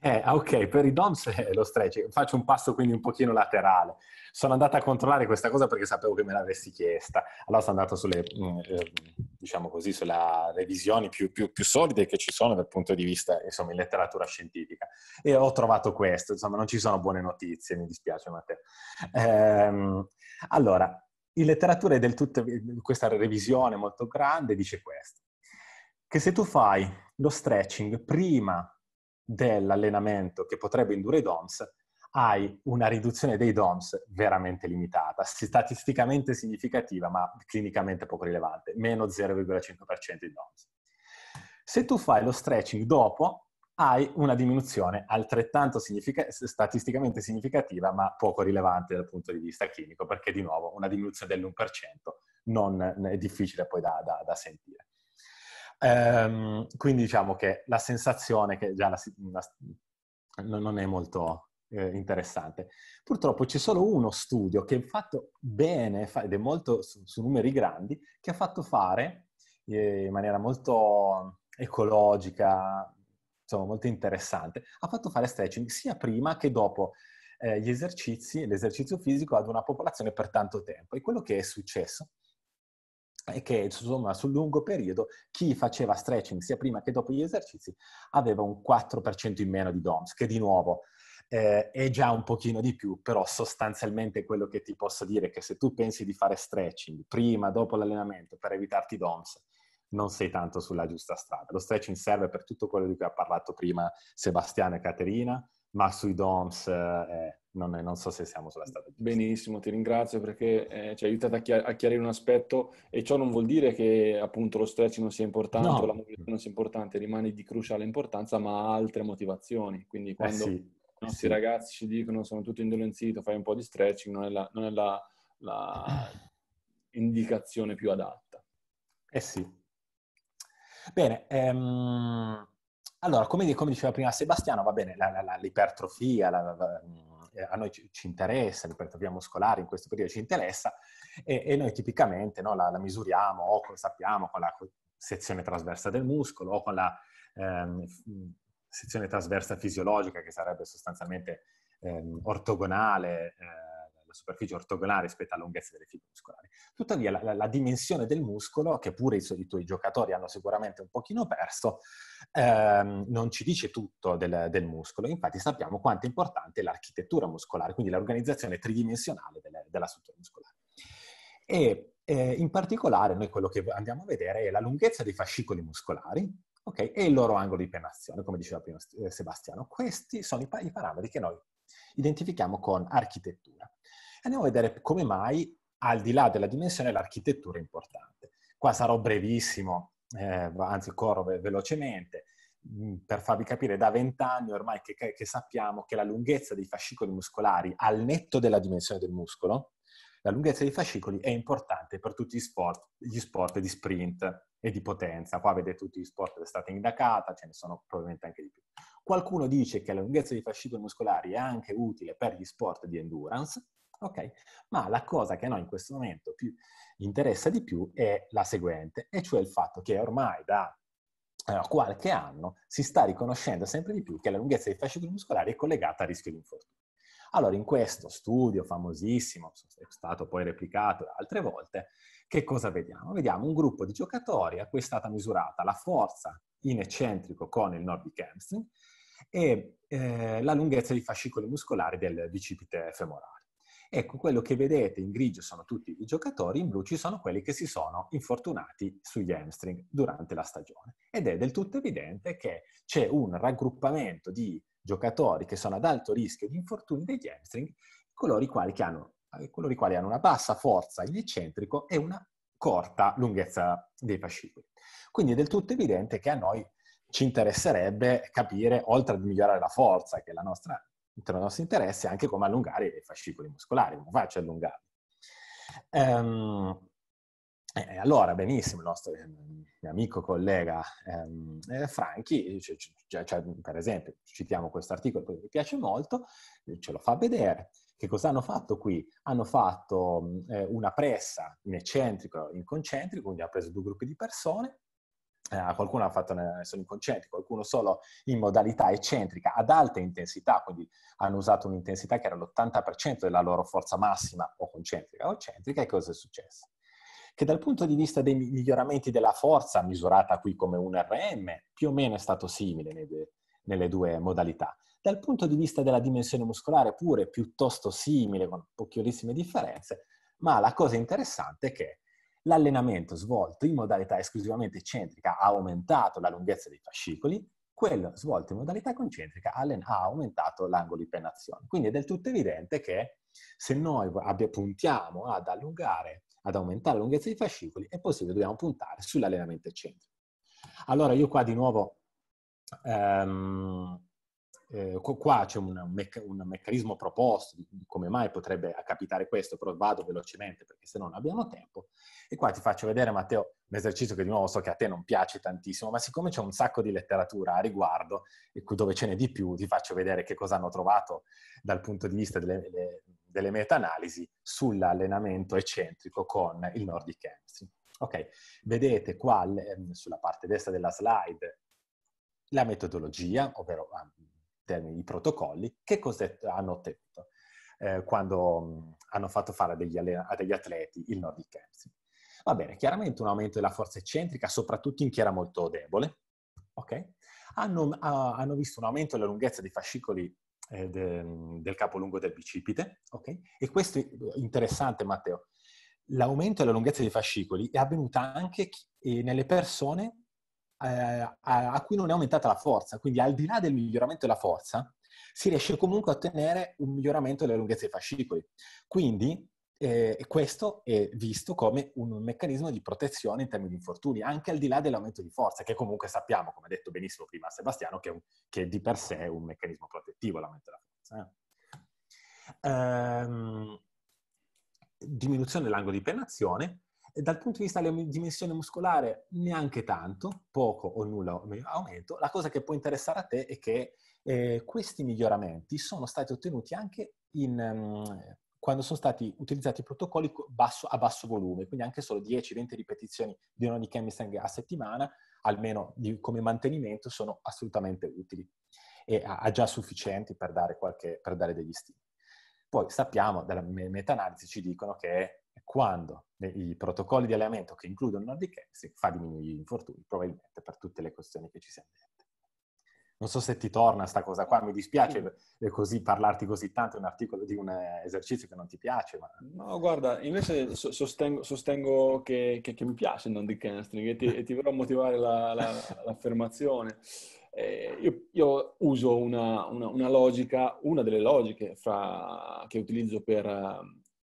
Eh, ok, per i DOMS è lo stretching. Faccio un passo quindi un pochino laterale. Sono andata a controllare questa cosa perché sapevo che me l'avessi chiesta. Allora sono andato sulle, mm, eh, diciamo così, sulle revisioni più, più, più, solide che ci sono dal punto di vista, insomma, in letteratura scientifica. E ho trovato questo. Insomma, non ci sono buone notizie, mi dispiace Matteo. Ehm, allora, in letteratura del tutto, questa revisione molto grande dice questo. Che se tu fai lo stretching prima dell'allenamento che potrebbe indurre i DOMS, hai una riduzione dei DOMS veramente limitata, statisticamente significativa, ma clinicamente poco rilevante, meno 0,5% di DOMS. Se tu fai lo stretching dopo, hai una diminuzione altrettanto significa- statisticamente significativa, ma poco rilevante dal punto di vista clinico, perché di nuovo una diminuzione dell'1% non è difficile poi da, da, da sentire. Ehm, quindi diciamo che la sensazione che già la, la, non è molto eh, interessante. Purtroppo c'è solo uno studio che è fatto bene ed è molto su, su numeri grandi, che ha fatto fare eh, in maniera molto ecologica, insomma molto interessante, ha fatto fare stretching sia prima che dopo eh, gli esercizi, l'esercizio fisico ad una popolazione per tanto tempo. E quello che è successo e che insomma sul lungo periodo chi faceva stretching sia prima che dopo gli esercizi aveva un 4% in meno di DOMS, che di nuovo eh, è già un pochino di più, però sostanzialmente quello che ti posso dire è che se tu pensi di fare stretching prima, dopo l'allenamento per evitarti DOMS, non sei tanto sulla giusta strada. Lo stretching serve per tutto quello di cui ha parlato prima Sebastiano e Caterina, ma sui DOMS eh, non, è, non, so se siamo sulla strada. Benissimo, ti ringrazio perché eh, ci hai aiutato a, chiar- a, chiarire un aspetto e ciò non vuol dire che appunto lo stretching non sia importante no. o la mobilità non sia importante, rimane di cruciale importanza, ma ha altre motivazioni. Quindi eh quando eh sì, i nostri sì. ragazzi ci dicono sono tutto indolenzito, fai un po' di stretching, non è la, non è la, la indicazione più adatta. Eh sì. Bene, ehm, allora, come, come, diceva prima Sebastiano, va bene, la, la, l'ipertrofia, la, eh, a noi ci, ci, interessa, l'ipertrofia muscolare in questo periodo ci interessa e, e noi tipicamente no, la, misuriamo o sappiamo con la sezione trasversa del muscolo o con la ehm, sezione trasversa fisiologica che sarebbe sostanzialmente ehm, ortogonale. Eh, superficie ortogonale rispetto alla lunghezza delle fibre muscolari. Tuttavia la, la, la dimensione del muscolo, che pure i, i, tuoi giocatori hanno sicuramente un pochino perso, ehm, non ci dice tutto del, del, muscolo. Infatti sappiamo quanto è importante l'architettura muscolare, quindi l'organizzazione tridimensionale delle, della struttura muscolare. E eh, in particolare noi quello che andiamo a vedere è la lunghezza dei fascicoli muscolari, okay, e il loro angolo di penetrazione, come diceva prima eh, Sebastiano. Questi sono i, i parametri che noi identifichiamo con architettura. Andiamo a vedere come mai, al di là della dimensione, l'architettura è importante. Qua sarò brevissimo, eh, anzi corro ve- velocemente, mm, per farvi capire, da vent'anni ormai che, che, sappiamo che la lunghezza dei fascicoli muscolari, al netto della dimensione del muscolo, la lunghezza dei fascicoli è importante per tutti gli sport, gli sport di sprint e di potenza. Qua vedete tutti gli sport d'estate indacata, ce ne sono probabilmente anche di più. Qualcuno dice che la lunghezza dei fascicoli muscolari è anche utile per gli sport di endurance, ok? Ma la cosa che a noi in questo momento più interessa di più è la seguente, e cioè il fatto che ormai da eh, qualche anno si sta riconoscendo sempre di più che la lunghezza dei fascicoli muscolari è collegata a rischio di infortunio. Allora, in questo studio famosissimo, è stato poi replicato altre volte, che cosa vediamo? Vediamo un gruppo di giocatori a cui è stata misurata la forza in eccentrico con il Nordic Hamstring e eh, la lunghezza dei fascicoli muscolari del bicipite femorale. Ecco, quello che vedete in grigio sono tutti i giocatori, in blu ci sono quelli che si sono infortunati sugli hamstring durante la stagione. Ed è del tutto evidente che c'è un raggruppamento di giocatori che sono ad alto rischio di infortuni degli hamstring, coloro i quali, hanno, coloro i quali hanno una bassa forza in eccentrico e una corta lunghezza dei fascicoli. Quindi è del tutto evidente che a noi ci interesserebbe capire, oltre a migliorare la forza, che è la nostra tra i nostri interessi anche come allungare i fascicoli muscolari, come faccio a allungarli. Ehm, eh, allora, benissimo, il nostro eh, mio amico, collega ehm, eh, Franchi, cioè, cioè, per esempio, citiamo questo articolo che mi piace molto, ce lo fa vedere. Che cosa hanno fatto qui? Hanno fatto eh, una pressa in eccentrico e in concentrico, quindi ha preso due gruppi di persone, eh, qualcuno ha fatto sono inconcentrico, qualcuno solo in modalità eccentrica ad alta intensità, quindi hanno usato un'intensità che era l'80% della loro forza massima o concentrica o eccentrica, e cosa è successo? Che dal punto di vista dei miglioramenti della forza, misurata qui come un RM, più o meno è stato simile nelle nelle due modalità. Dal punto di vista della dimensione muscolare pure piuttosto simile, con pochissime differenze, ma la cosa interessante è che L'allenamento svolto in modalità esclusivamente eccentrica ha aumentato la lunghezza dei fascicoli, quello svolto in modalità concentrica ha aumentato l'angolo di pennazione. Quindi è del tutto evidente che se noi puntiamo ad allungare, ad aumentare la lunghezza dei fascicoli, è possibile, dobbiamo puntare sull'allenamento eccentrico. Allora io qua di nuovo ehm, eh, qua c'è un, mecc- un, meccanismo proposto di come mai potrebbe capitare questo, però vado velocemente perché se non abbiamo tempo. E qua ti faccio vedere, Matteo, un esercizio che di nuovo so che a te non piace tantissimo, ma siccome c'è un sacco di letteratura a riguardo, e dove ce n'è di più, ti faccio vedere che cosa hanno trovato dal punto di vista delle, le, delle meta-analisi sull'allenamento eccentrico con il Nordic Chemistry. Ok, vedete qua sulla parte destra della slide la metodologia, ovvero termini di protocolli, che cosa hanno ottenuto eh, quando hanno fatto fare degli a degli atleti il Nordic Chemistry. Va bene, chiaramente un aumento della forza eccentrica, soprattutto in chi era molto debole, ok? Hanno, a, hanno visto un aumento della lunghezza dei fascicoli eh, de, del capolungo del bicipite, ok? E questo è interessante, Matteo. L'aumento della lunghezza dei fascicoli è avvenuto anche eh, nelle persone eh, a, cui non è aumentata la forza. Quindi al di là del miglioramento della forza, si riesce comunque a ottenere un miglioramento delle lunghezze dei fascicoli. Quindi eh, questo è visto come un meccanismo di protezione in termini di infortuni, anche al di là dell'aumento di forza, che comunque sappiamo, come ha detto benissimo prima Sebastiano, che, un, che di per sé è un meccanismo protettivo l'aumento della forza. Eh. Ehm, diminuzione dell'angolo di pennazione, dal punto di vista della dimensione muscolare, neanche tanto, poco o nulla aumento. La cosa che può interessare a te è che eh, questi miglioramenti sono stati ottenuti anche in, um, quando sono stati utilizzati protocolli basso, a basso volume, quindi anche solo 10-20 ripetizioni di una di chemistry a settimana, almeno di, come mantenimento, sono assolutamente utili e a, già sufficienti per dare, qualche, per dare degli stimoli. Poi sappiamo, dalla meta-analisi ci dicono che quando i protocolli di allenamento che includono Nordic Chemistry fa diminuire gli infortuni, probabilmente per tutte le questioni che ci siamo dette. Non so se ti torna sta cosa qua, mi dispiace così parlarti così tanto di un articolo di un esercizio che non ti piace. Ma... No, guarda, invece sostengo, sostengo che, che, che, mi piace il Nordic Chemistry e ti, e ti vorrò motivare la, la, l'affermazione. Eh, io, io, uso una, una, una, logica, una delle logiche fra, che utilizzo per,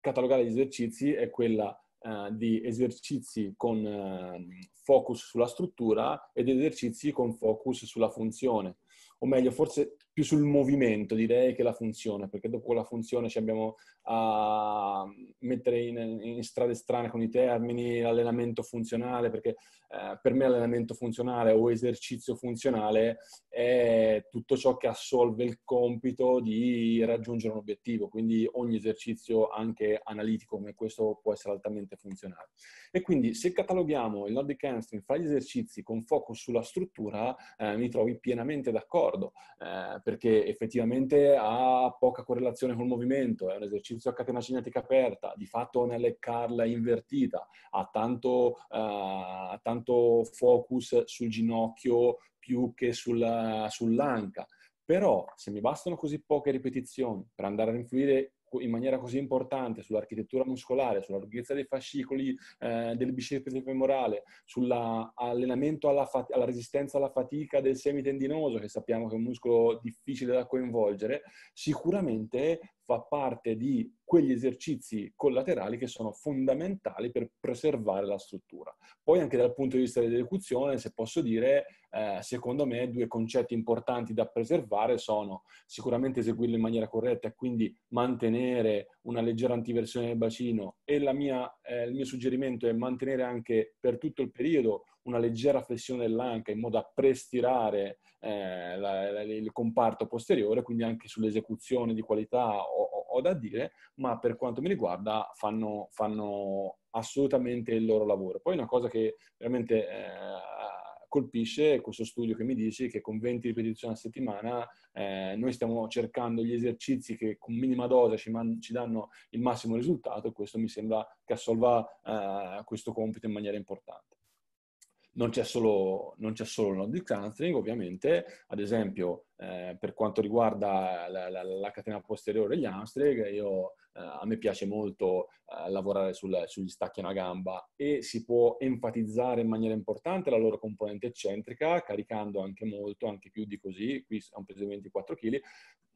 catalogare gli esercizi è quella uh, di esercizi con uh, focus sulla struttura ed esercizi con focus sulla funzione. O meglio, forse più sul movimento direi che la funzione, perché dopo la funzione ci abbiamo a mettere in, in strade strane con i termini, l'allenamento funzionale, perché eh, per me l'allenamento funzionale o esercizio funzionale è tutto ciò che assolve il compito di raggiungere un obiettivo, quindi ogni esercizio anche analitico come questo può essere altamente funzionale. E quindi se cataloghiamo il Nordic Hamstring fra gli esercizi con focus sulla struttura, eh, mi trovi pienamente d'accordo. Eh, perché effettivamente ha poca correlazione col movimento, è un esercizio a catena cinetica aperta, di fatto nelle carla invertita, ha tanto, uh, tanto focus sul ginocchio più che sulla, sull'anca. Però se mi bastano così poche ripetizioni per andare a influire in maniera così importante sull'architettura muscolare, sulla lunghezza dei fascicoli eh, del bicipite femorale, sull'allenamento alla, fat- alla, resistenza alla fatica del semitendinoso, che sappiamo che è un muscolo difficile da coinvolgere, sicuramente fa parte di quegli esercizi collaterali che sono fondamentali per preservare la struttura. Poi anche dal punto di vista dell'esecuzione, se posso dire, eh, secondo me due concetti importanti da preservare sono sicuramente eseguirlo in maniera corretta e quindi mantenere una leggera antiversione del bacino e mia, eh, il mio suggerimento è mantenere anche per tutto il periodo una leggera flessione dell'anca in modo da prestirare eh, la, la, il comparto posteriore, quindi anche sull'esecuzione di qualità ho, ho, da dire, ma per quanto mi riguarda fanno, fanno, assolutamente il loro lavoro. Poi una cosa che veramente eh, colpisce questo studio che mi dice che con 20 ripetizioni a settimana eh, noi stiamo cercando gli esercizi che con minima dose ci, man- ci, danno il massimo risultato e questo mi sembra che assolva eh, questo compito in maniera importante. Non c'è solo, non c'è solo il Nordic Hamstring, ovviamente, ad esempio eh, per quanto riguarda la, la, la, catena posteriore degli hamstring, io, eh, a me piace molto eh, lavorare sul, sugli stacchi a una gamba e si può enfatizzare in maniera importante la loro componente eccentrica, caricando anche molto, anche più di così, qui è un peso di 24 kg,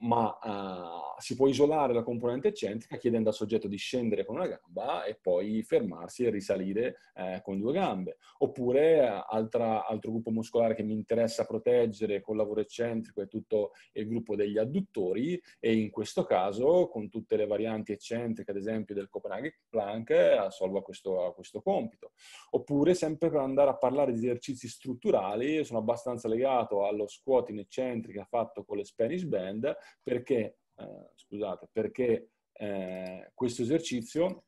ma uh, si può isolare la componente eccentrica chiedendo al soggetto di scendere con una gamba e poi fermarsi e risalire eh, con due gambe. Oppure altra, altro gruppo muscolare che mi interessa proteggere con lavoro eccentrico tutto il gruppo degli adduttori e in questo caso con tutte le varianti eccentriche, ad esempio del Copenhagen Plank, assolva questo, questo compito. Oppure sempre per andare a parlare di esercizi strutturali, sono abbastanza legato allo squat in eccentrica fatto con le Spanish Band, perché, eh, scusate, perché eh, questo esercizio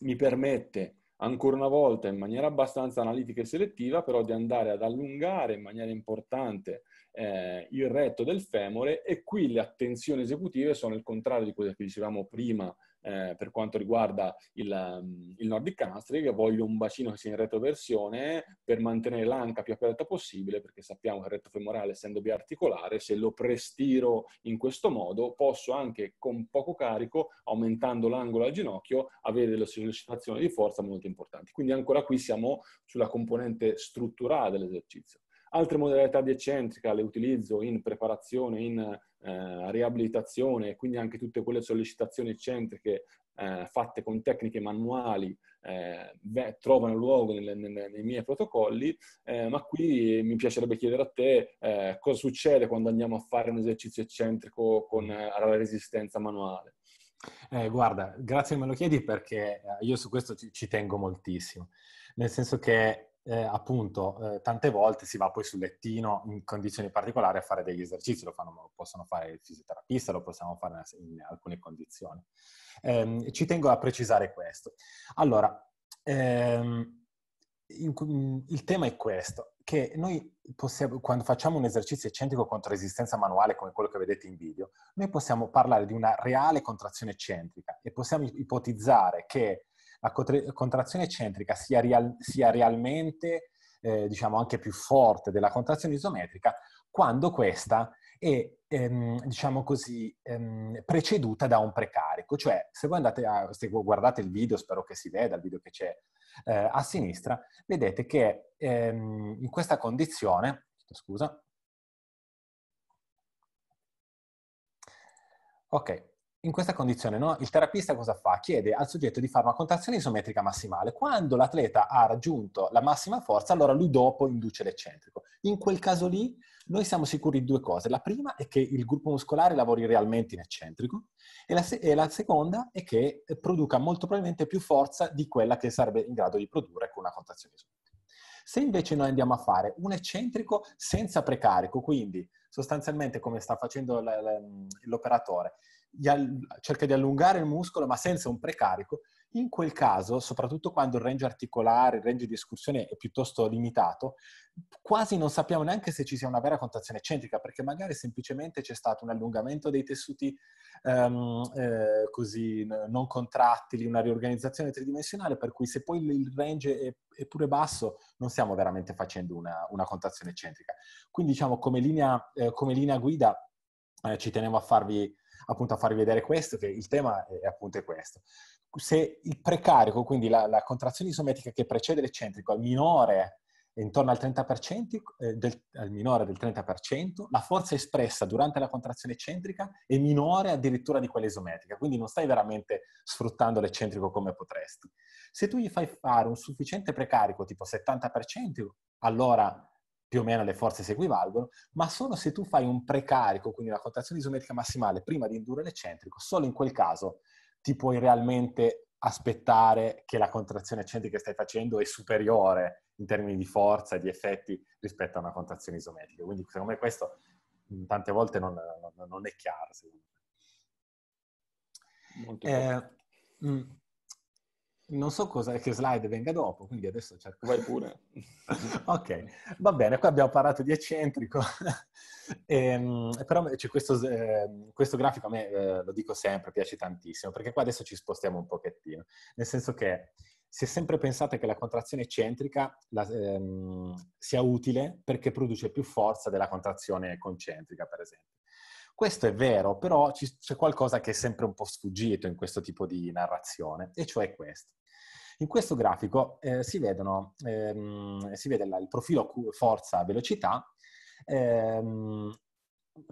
mi permette ancora una volta in maniera abbastanza analitica e selettiva, però di andare ad allungare in maniera importante eh, il retto del femore e qui le attenzioni esecutive sono il contrario di quello che dicevamo prima eh, per quanto riguarda il, um, il Nordic Hamstring, voglio un bacino che sia in retroversione per mantenere l'anca più aperta possibile, perché sappiamo che il retto femorale, essendo biarticolare, se lo prestiro in questo modo, posso anche con poco carico, aumentando l'angolo al ginocchio, avere delle sollecitazioni di forza molto importanti. Quindi ancora qui siamo sulla componente strutturale dell'esercizio. Altre modalità di eccentrica le utilizzo in preparazione, in eh, riabilitazione, quindi anche tutte quelle sollecitazioni eccentriche eh, fatte con tecniche manuali eh, beh, trovano luogo nelle, nelle, nei miei protocolli, eh, ma qui mi piacerebbe chiedere a te eh, cosa succede quando andiamo a fare un esercizio eccentrico con eh, la resistenza manuale. Eh, guarda, grazie che me lo chiedi perché io su questo ci, ci tengo moltissimo, nel senso che eh, appunto eh, tante volte si va poi sul lettino in condizioni particolari a fare degli esercizi, lo, fanno, lo possono fare il fisioterapista, lo possiamo fare in alcune condizioni. Eh, ci tengo a precisare questo. Allora, ehm, in, il tema è questo, che noi possiamo, quando facciamo un esercizio eccentrico contro resistenza manuale come quello che vedete in video, noi possiamo parlare di una reale contrazione eccentrica e possiamo ipotizzare che la contrazione eccentrica sia, real, sia realmente, eh, diciamo, anche più forte della contrazione isometrica quando questa è, ehm, diciamo così, ehm, preceduta da un precarico. Cioè, se voi andate a, se guardate il video, spero che si veda, il video che c'è eh, a sinistra, vedete che ehm, in questa condizione, scusa, ok, in questa condizione no? il terapista cosa fa? Chiede al soggetto di fare una contrazione isometrica massimale. Quando l'atleta ha raggiunto la massima forza, allora lui dopo induce l'eccentrico. In quel caso lì noi siamo sicuri di due cose. La prima è che il gruppo muscolare lavori realmente in eccentrico e la, se- e la seconda è che produca molto probabilmente più forza di quella che sarebbe in grado di produrre con una contrazione isometrica. Se invece noi andiamo a fare un eccentrico senza precarico, quindi sostanzialmente come sta facendo l'operatore, cerca di allungare il muscolo ma senza un precarico, in quel caso, soprattutto quando il range articolare, il range di escursione è piuttosto limitato, quasi non sappiamo neanche se ci sia una vera contrazione eccentrica, perché magari semplicemente c'è stato un allungamento dei tessuti um, eh, così non contrattili, una riorganizzazione tridimensionale, per cui se poi il range è, è pure basso, non stiamo veramente facendo una, una contrazione eccentrica. Quindi diciamo come linea, eh, come linea guida eh, ci tenevo a farvi, appunto, a farvi vedere questo, che il tema è appunto questo. Se il precarico, quindi la, la contrazione isometrica che precede l'eccentrico, è minore intorno al 30%, eh, del, al minore del 30%, la forza espressa durante la contrazione eccentrica è minore addirittura di quella isometrica, quindi non stai veramente sfruttando l'eccentrico come potresti. Se tu gli fai fare un sufficiente precarico tipo 70%, allora più o meno le forze si equivalgono, ma solo se tu fai un precarico, quindi una contrazione isometrica massimale prima di indurre l'eccentrico, solo in quel caso ti puoi realmente aspettare che la contrazione eccentrica che stai facendo è superiore in termini di forza e di effetti rispetto a una contrazione isometrica. Quindi secondo me questo tante volte non, non, non è chiaro. Eh, mm, non so cosa, che slide venga dopo, quindi adesso cerco... Vai pure. ok, va bene, qua abbiamo parlato di eccentrico, e, ehm, però c'è questo, eh, questo, grafico, a me eh, lo dico sempre, piace tantissimo, perché qua adesso ci spostiamo un pochettino, nel senso che si è sempre pensato che la contrazione eccentrica la, ehm, sia utile perché produce più forza della contrazione concentrica, per esempio. Questo è vero, però c'è qualcosa che è sempre un po' sfuggito in questo tipo di narrazione, e cioè questo. In questo grafico eh, si, vedono, ehm, si vede il profilo forza-velocità ehm,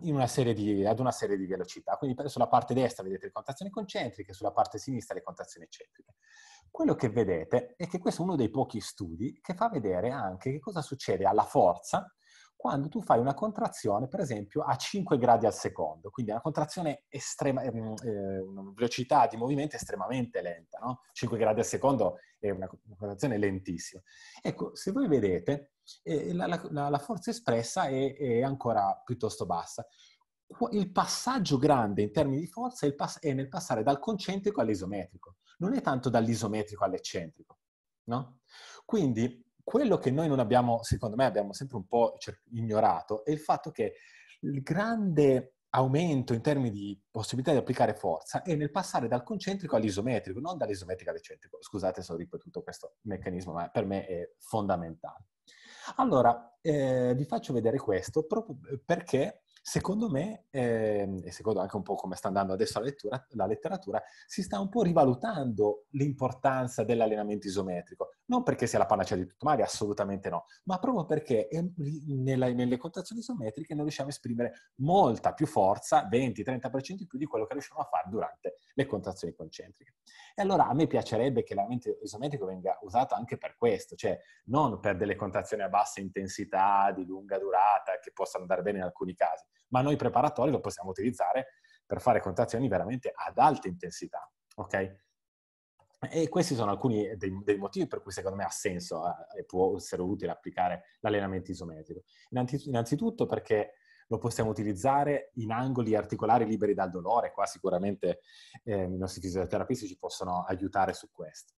una di, ad una serie di velocità. Quindi sulla parte destra vedete le contrazioni concentriche, sulla parte sinistra le contrazioni eccentriche. Quello che vedete è che questo è uno dei pochi studi che fa vedere anche che cosa succede alla forza quando tu fai una contrazione, per esempio, a 5 gradi al secondo, quindi una contrazione estrema, eh, una velocità di movimento estremamente lenta, no? 5 gradi al secondo è una, una contrazione lentissima. Ecco, se voi vedete, eh, la, la, la, forza espressa è, è, ancora piuttosto bassa. Il passaggio grande in termini di forza è, pass- è nel passare dal concentrico all'isometrico, non è tanto dall'isometrico all'eccentrico, no? Quindi quello che noi non abbiamo, secondo me, abbiamo sempre un po' ignorato è il fatto che il grande aumento in termini di possibilità di applicare forza è nel passare dal concentrico all'isometrico, non dall'isometrico all'eccentrico. Scusate se ho ripetuto questo meccanismo, ma per me è fondamentale. Allora, eh, vi faccio vedere questo proprio perché secondo me, eh, e secondo anche un po' come sta andando adesso la, lettura, la letteratura, si sta un po' rivalutando l'importanza dell'allenamento isometrico. Non perché sia la panacea di tutto male, assolutamente no, ma proprio perché nella, nelle contrazioni isometriche noi riusciamo a esprimere molta più forza, 20-30% in più di quello che riusciamo a fare durante le contrazioni concentriche. E allora a me piacerebbe che l'allenamento isometrico venga usato anche per questo, cioè non per delle contrazioni a bassa intensità, di lunga durata, che possono andare bene in alcuni casi, ma noi preparatori lo possiamo utilizzare per fare contrazioni veramente ad alta intensità, ok? E questi sono alcuni dei, dei motivi per cui secondo me ha senso eh, e può essere utile applicare l'allenamento isometrico. Innanzitutto perché lo possiamo utilizzare in angoli articolari liberi dal dolore, qua sicuramente eh, i nostri fisioterapisti ci possono aiutare su questo.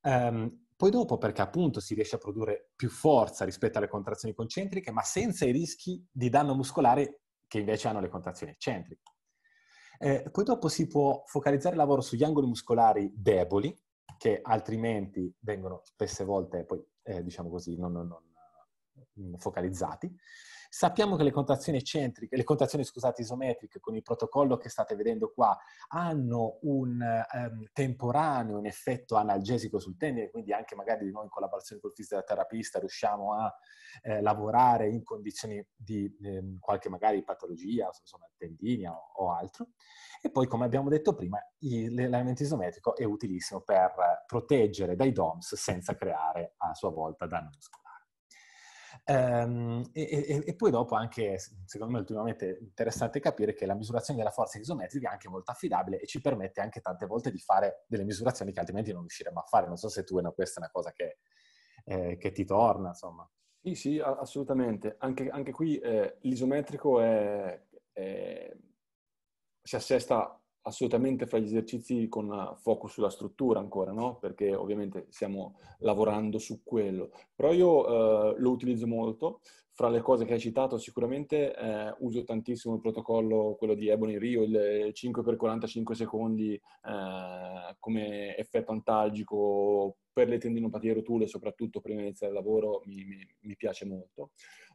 Um, poi dopo perché appunto si riesce a produrre più forza rispetto alle contrazioni concentriche, ma senza i rischi di danno muscolare che invece hanno le contrazioni eccentriche. Eh, poi dopo si può focalizzare il lavoro sugli angoli muscolari deboli, che altrimenti vengono spesse volte poi, eh, diciamo così, non, non, non focalizzati. Sappiamo che le contrazioni eccentriche, le contrazioni scusate, isometriche con il protocollo che state vedendo qua hanno un um, temporaneo, un effetto analgesico sul tendine, quindi anche magari noi in collaborazione col fisioterapista riusciamo a eh, lavorare in condizioni di eh, qualche magari patologia, insomma tendini o, o altro. E poi, come abbiamo detto prima, l'elemento isometrico è utilissimo per proteggere dai DOMS senza creare a sua volta danno muscolare. Um, e, e, e, poi dopo anche, secondo me ultimamente interessante capire che la misurazione della forza isometrica è anche molto affidabile e ci permette anche tante volte di fare delle misurazioni che altrimenti non riusciremmo a fare. Non so se tu, no, questa è una cosa che, eh, che ti torna, insomma. Sì, sì, assolutamente. Anche, anche qui eh, l'isometrico è, è, si assesta assolutamente fra gli esercizi con focus sulla struttura ancora, no? Perché ovviamente stiamo lavorando su quello. Però io eh, lo utilizzo molto. Fra le cose che hai citato sicuramente eh, uso tantissimo il protocollo, quello di Ebony Rio, il 5x45 secondi eh, come effetto antalgico per le tendinopatie rotule, soprattutto prima di iniziare il lavoro, mi, mi, mi piace molto.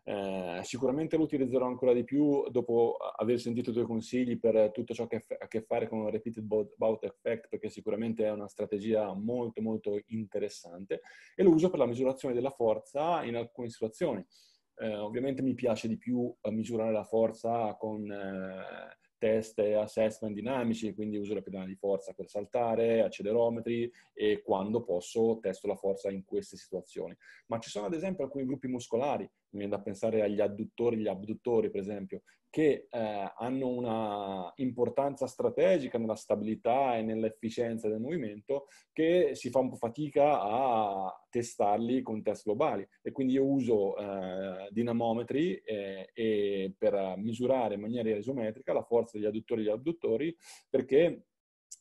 Eh, sicuramente lo utilizzerò ancora di più dopo aver sentito i tuoi consigli per tutto ciò che ha a che fare con il repeated bout effect, perché sicuramente è una strategia molto molto interessante e lo uso per la misurazione della forza in alcune situazioni. Eh, ovviamente mi piace di più misurare la forza con eh, test e assessment dinamici, quindi uso la pedana di forza per saltare, accelerometri e quando posso testo la forza in queste situazioni. Ma ci sono ad esempio alcuni gruppi muscolari, mi viene da pensare agli adduttori, gli abduttori per esempio, che eh, hanno una importanza strategica nella stabilità e nell'efficienza del movimento che si fa un po' fatica a testarli con test globali. E quindi io uso eh, dinamometri eh, per misurare in maniera isometrica la forza degli adduttori e degli abduttori perché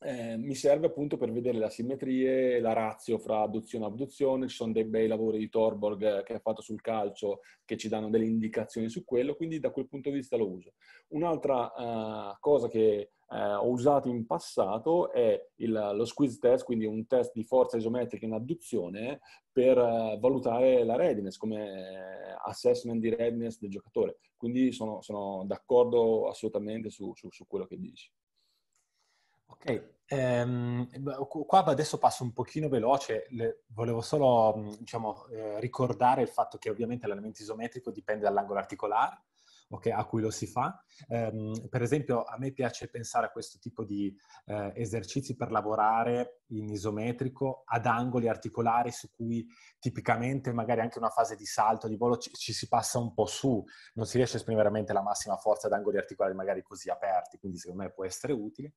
eh, mi serve appunto per vedere le asimmetrie, la razio fra adduzione e abduzione, ci sono dei bei lavori di Torborg eh, che ha fatto sul calcio che ci danno delle indicazioni su quello, quindi da quel punto di vista lo uso. Un'altra uh, cosa che uh, ho usato in passato è il, lo squeeze test, quindi un test di forza isometrica in adduzione per uh, valutare la readiness come assessment di readiness del giocatore. Quindi sono, sono d'accordo assolutamente su, su, su quello che dici. Ok, ehm, qua adesso passo un pochino veloce, Le, volevo solo diciamo, eh, ricordare il fatto che ovviamente l'allenamento isometrico dipende dall'angolo articolare okay, a cui lo si fa. Um, per esempio a me piace pensare a questo tipo di eh, esercizi per lavorare in isometrico ad angoli articolari su cui tipicamente magari anche una fase di salto, di volo ci, ci si passa un po' su, non si riesce a esprimere veramente la massima forza ad angoli articolari magari così aperti, quindi secondo me può essere utile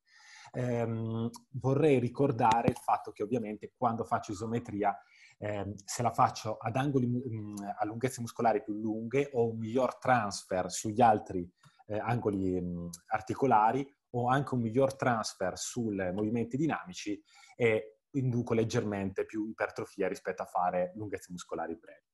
ehm, vorrei ricordare il fatto che ovviamente quando faccio isometria, ehm, se la faccio ad angoli, mh, mm, a lunghezze muscolari più lunghe, ho un miglior transfer sugli altri eh, angoli mh, mm, articolari, ho anche un miglior transfer sui movimenti dinamici e induco leggermente più ipertrofia rispetto a fare lunghezze muscolari brevi.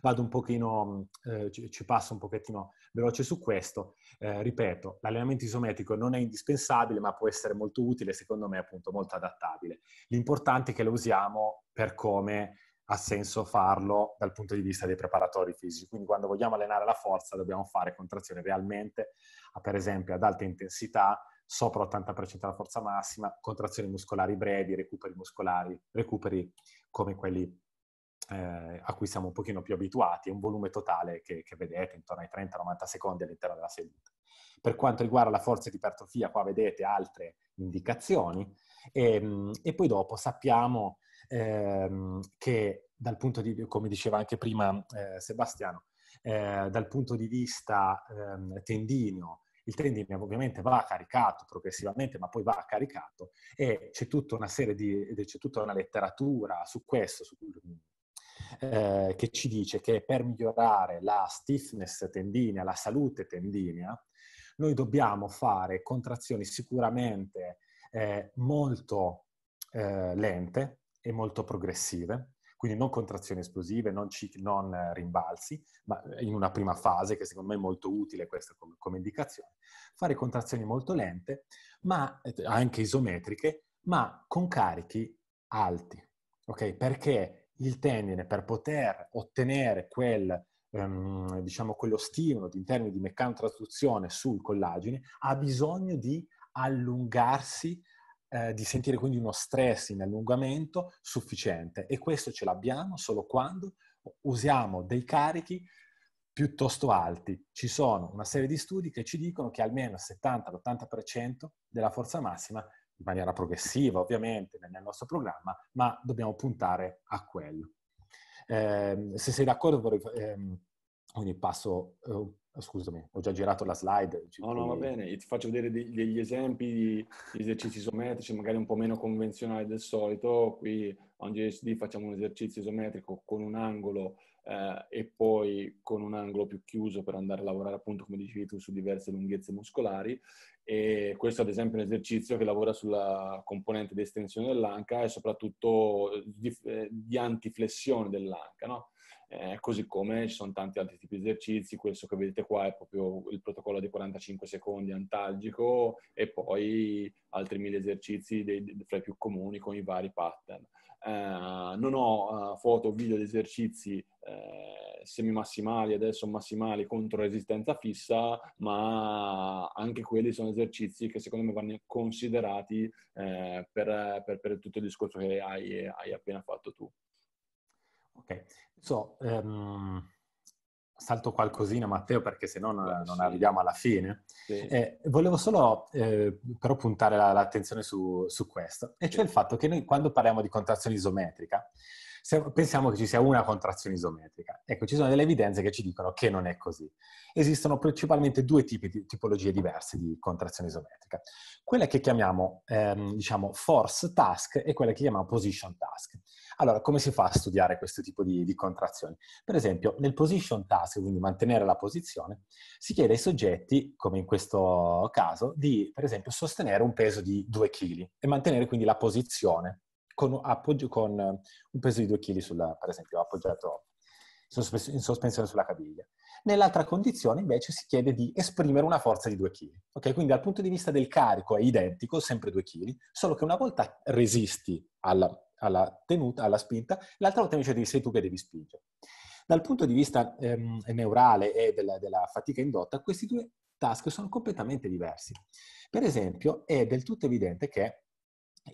Vado un pochino, eh, ci, passo un pochettino veloce su questo. Eh, ripeto, l'allenamento isometrico non è indispensabile, ma può essere molto utile, secondo me appunto molto adattabile. L'importante è che lo usiamo per come ha senso farlo dal punto di vista dei preparatori fisici. Quindi quando vogliamo allenare la forza dobbiamo fare contrazioni realmente, per esempio ad alta intensità, sopra l'80% della forza massima, contrazioni muscolari brevi, recuperi muscolari, recuperi come quelli eh, a cui siamo un pochino più abituati, è un volume totale che, che vedete intorno ai 30-90 secondi all'interno della seduta. Per quanto riguarda la forza di ipertrofia, qua vedete altre indicazioni e, ehm, e poi dopo sappiamo ehm, che dal punto di vista, come diceva anche prima eh, Sebastiano, eh, dal punto di vista ehm, tendineo, il tendine ovviamente va caricato progressivamente, ma poi va caricato e c'è tutta una serie di, c'è tutta una letteratura su questo, su, eh, che ci dice che per migliorare la stiffness tendinea, la salute tendinea, noi dobbiamo fare contrazioni sicuramente eh, molto eh, lente e molto progressive, quindi non contrazioni esplosive, non, cicli, non rimbalzi, ma in una prima fase, che secondo me è molto utile questa come, come indicazione, fare contrazioni molto lente, ma eh, anche isometriche, ma con carichi alti, ok? Perché il tendine per poter ottenere quel, ehm, diciamo, quello stimolo in termini di meccanotrasduzione sul collagene ha bisogno di allungarsi, eh, di sentire quindi uno stress in allungamento sufficiente e questo ce l'abbiamo solo quando usiamo dei carichi piuttosto alti. Ci sono una serie di studi che ci dicono che almeno il 70-80% della forza massima in maniera progressiva ovviamente nel nostro programma, ma dobbiamo puntare a quello. Eh, se sei d'accordo vorrei... Ehm, quindi passo... Oh, scusami, ho già girato la slide. No, no, va bene. Ti faccio vedere degli esempi di esercizi isometrici, magari un po' meno convenzionali del solito. Qui a un GSD facciamo un esercizio isometrico con un angolo eh, e poi con un angolo più chiuso per andare a lavorare appunto, come dicevi tu, su diverse lunghezze muscolari e questo ad esempio è un esercizio che lavora sulla componente di estensione dell'anca e soprattutto di, eh, di antiflessione dell'anca. No? Eh, così come ci sono tanti altri tipi di esercizi, questo che vedete qua è proprio il protocollo dei 45 secondi antalgico e poi altri mille esercizi dei, fra i più comuni con i vari pattern. Eh, non ho uh, foto o video di esercizi eh, semi-massimali, adesso massimali contro resistenza fissa, ma anche quelli sono esercizi che secondo me vanno considerati per, per, per, tutto il discorso che hai, hai appena fatto tu. Ok, so, um, salto qualcosina Matteo perché se no non, non arriviamo alla fine. Sì. Eh, volevo solo eh, però puntare la, l'attenzione su, su, questo, e cioè il fatto che noi quando parliamo di contrazione isometrica pensiamo che ci sia una contrazione isometrica. Ecco, ci sono delle evidenze che ci dicono che non è così. Esistono principalmente due tipi di tipologie diverse di contrazione isometrica. Quella che chiamiamo, ehm, diciamo, force task e quella che chiamiamo position task. Allora, come si fa a studiare questo tipo di, di contrazioni? Per esempio, nel position task, quindi mantenere la posizione, si chiede ai soggetti, come in questo caso, di, per esempio, sostenere un peso di 2 kg e mantenere quindi la posizione con, appoggio, con un peso di 2 kg, sulla, per esempio, appoggiato in sospensione sulla caviglia. Nell'altra condizione invece si chiede di esprimere una forza di 2 kg. Okay? Quindi dal punto di vista del carico è identico, sempre 2 kg, solo che una volta resisti alla, alla tenuta, alla spinta, l'altra volta invece sei tu che devi spingere. Dal punto di vista ehm, neurale e della, della fatica indotta, questi due task sono completamente diversi. Per esempio, è del tutto evidente che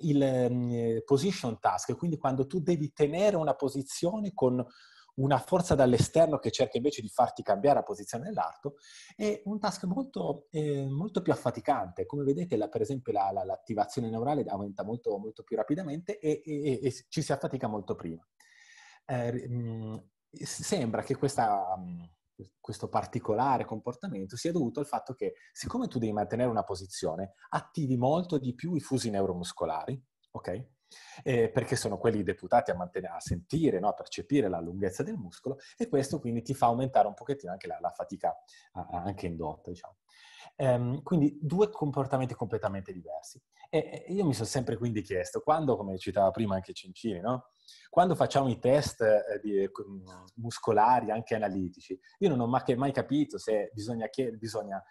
il um, position task, quindi quando tu devi tenere una posizione con una forza dall'esterno che cerca invece di farti cambiare la posizione dell'arto, è un task molto, eh, molto più affaticante. Come vedete, la, per esempio, la, la, l'attivazione neurale aumenta molto, molto più rapidamente e, e, e, ci si affatica molto prima. Eh, mh, sembra che questa... Mh, questo particolare comportamento sia dovuto al fatto che siccome tu devi mantenere una posizione, attivi molto di più i fusi neuromuscolari, ok? Eh, perché sono quelli deputati a, a sentire, no? a percepire la lunghezza del muscolo e questo quindi ti fa aumentare un pochettino anche la, la fatica anche indotta, diciamo. Um, quindi due comportamenti completamente diversi. E, e, io mi sono sempre quindi chiesto, quando, come citava prima anche Cincini, no? quando facciamo i test eh, di, muscolari, anche analitici, io non ho mai, mai capito se bisogna, bisogna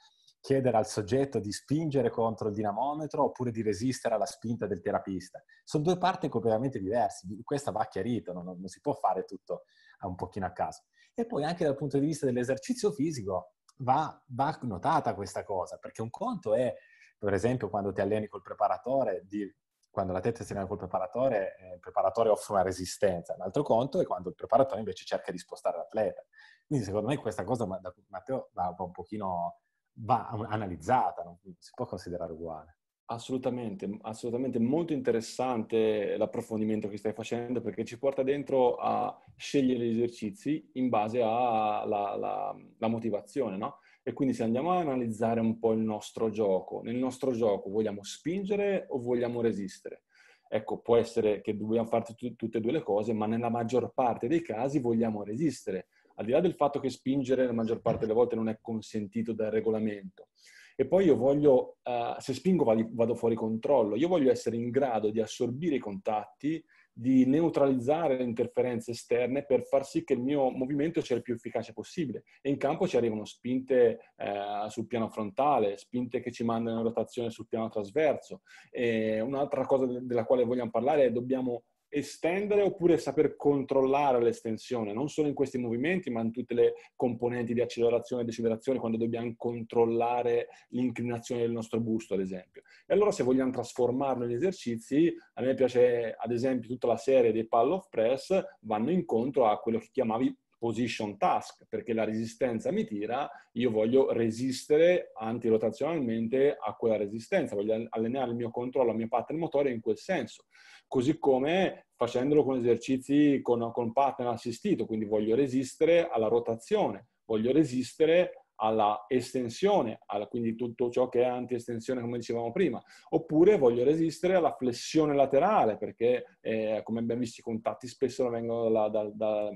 chiedere al soggetto di spingere contro il dinamometro oppure di resistere alla spinta del terapista. Sono due parti completamente diverse, questa va chiarito, non, non si può fare tutto un pochino a caso. E poi anche dal punto di vista dell'esercizio fisico va, va notata questa cosa, perché un conto è, per esempio, quando ti alleni col preparatore, di, quando la testa si allena col preparatore, eh, il preparatore offre una resistenza. Un altro conto è quando il preparatore invece cerca di spostare l'atleta. Quindi secondo me questa cosa, Matteo, va un pochino va analizzata, non si può considerare uguale. Assolutamente, assolutamente molto interessante l'approfondimento che stai facendo perché ci porta dentro a scegliere gli esercizi in base alla motivazione, no? E quindi se andiamo a analizzare un po' il nostro gioco, nel nostro gioco vogliamo spingere o vogliamo resistere? Ecco, può essere che dobbiamo fare t- tutte e due le cose, ma nella maggior parte dei casi vogliamo resistere al di là del fatto che spingere la maggior parte delle volte non è consentito dal regolamento. E poi io voglio, uh, se spingo vado fuori controllo, io voglio essere in grado di assorbire i contatti, di neutralizzare le interferenze esterne per far sì che il mio movimento sia il più efficace possibile. E in campo ci arrivano spinte eh, sul piano frontale, spinte che ci mandano in rotazione sul piano trasverso. E un'altra cosa della quale vogliamo parlare è dobbiamo estendere oppure saper controllare l'estensione, non solo in questi movimenti, ma in tutte le componenti di accelerazione e decelerazione, quando dobbiamo controllare l'inclinazione del nostro busto, ad esempio. E allora se vogliamo trasformarlo in esercizi, a me piace, ad esempio, tutta la serie dei pall of press vanno incontro a quello che chiamavi position task, perché la resistenza mi tira, io voglio resistere antirotazionalmente a quella resistenza, voglio allenare il mio controllo, il mio pattern motore in quel senso così come facendolo con esercizi con, con partner assistito, quindi voglio resistere alla rotazione, voglio resistere alla estensione, alla, quindi tutto ciò che è anti-estensione come dicevamo prima, oppure voglio resistere alla flessione laterale perché eh, come abbiamo visto i contatti spesso vengono da, da,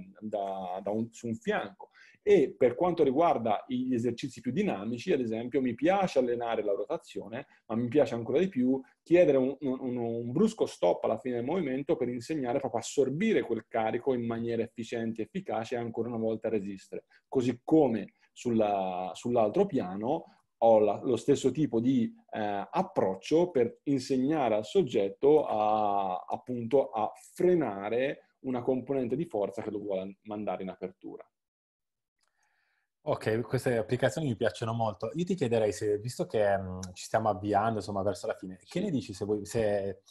da, un, su un fianco E per quanto riguarda gli esercizi più dinamici, ad esempio, mi piace allenare la rotazione, ma mi piace ancora di più chiedere un, un, un brusco stop alla fine del movimento per insegnare proprio a assorbire quel carico in maniera efficiente efficace e ancora una volta resistere. Così come sulla, sull'altro piano ho la, lo stesso tipo di eh, approccio per insegnare al soggetto a, appunto a frenare una componente di forza che lo vuole mandare in apertura. Ok, queste applicazioni mi piacciono molto. Io ti chiederei se, visto che mh, ci stiamo avviando insomma, verso la fine, che ne dici se, vuoi, se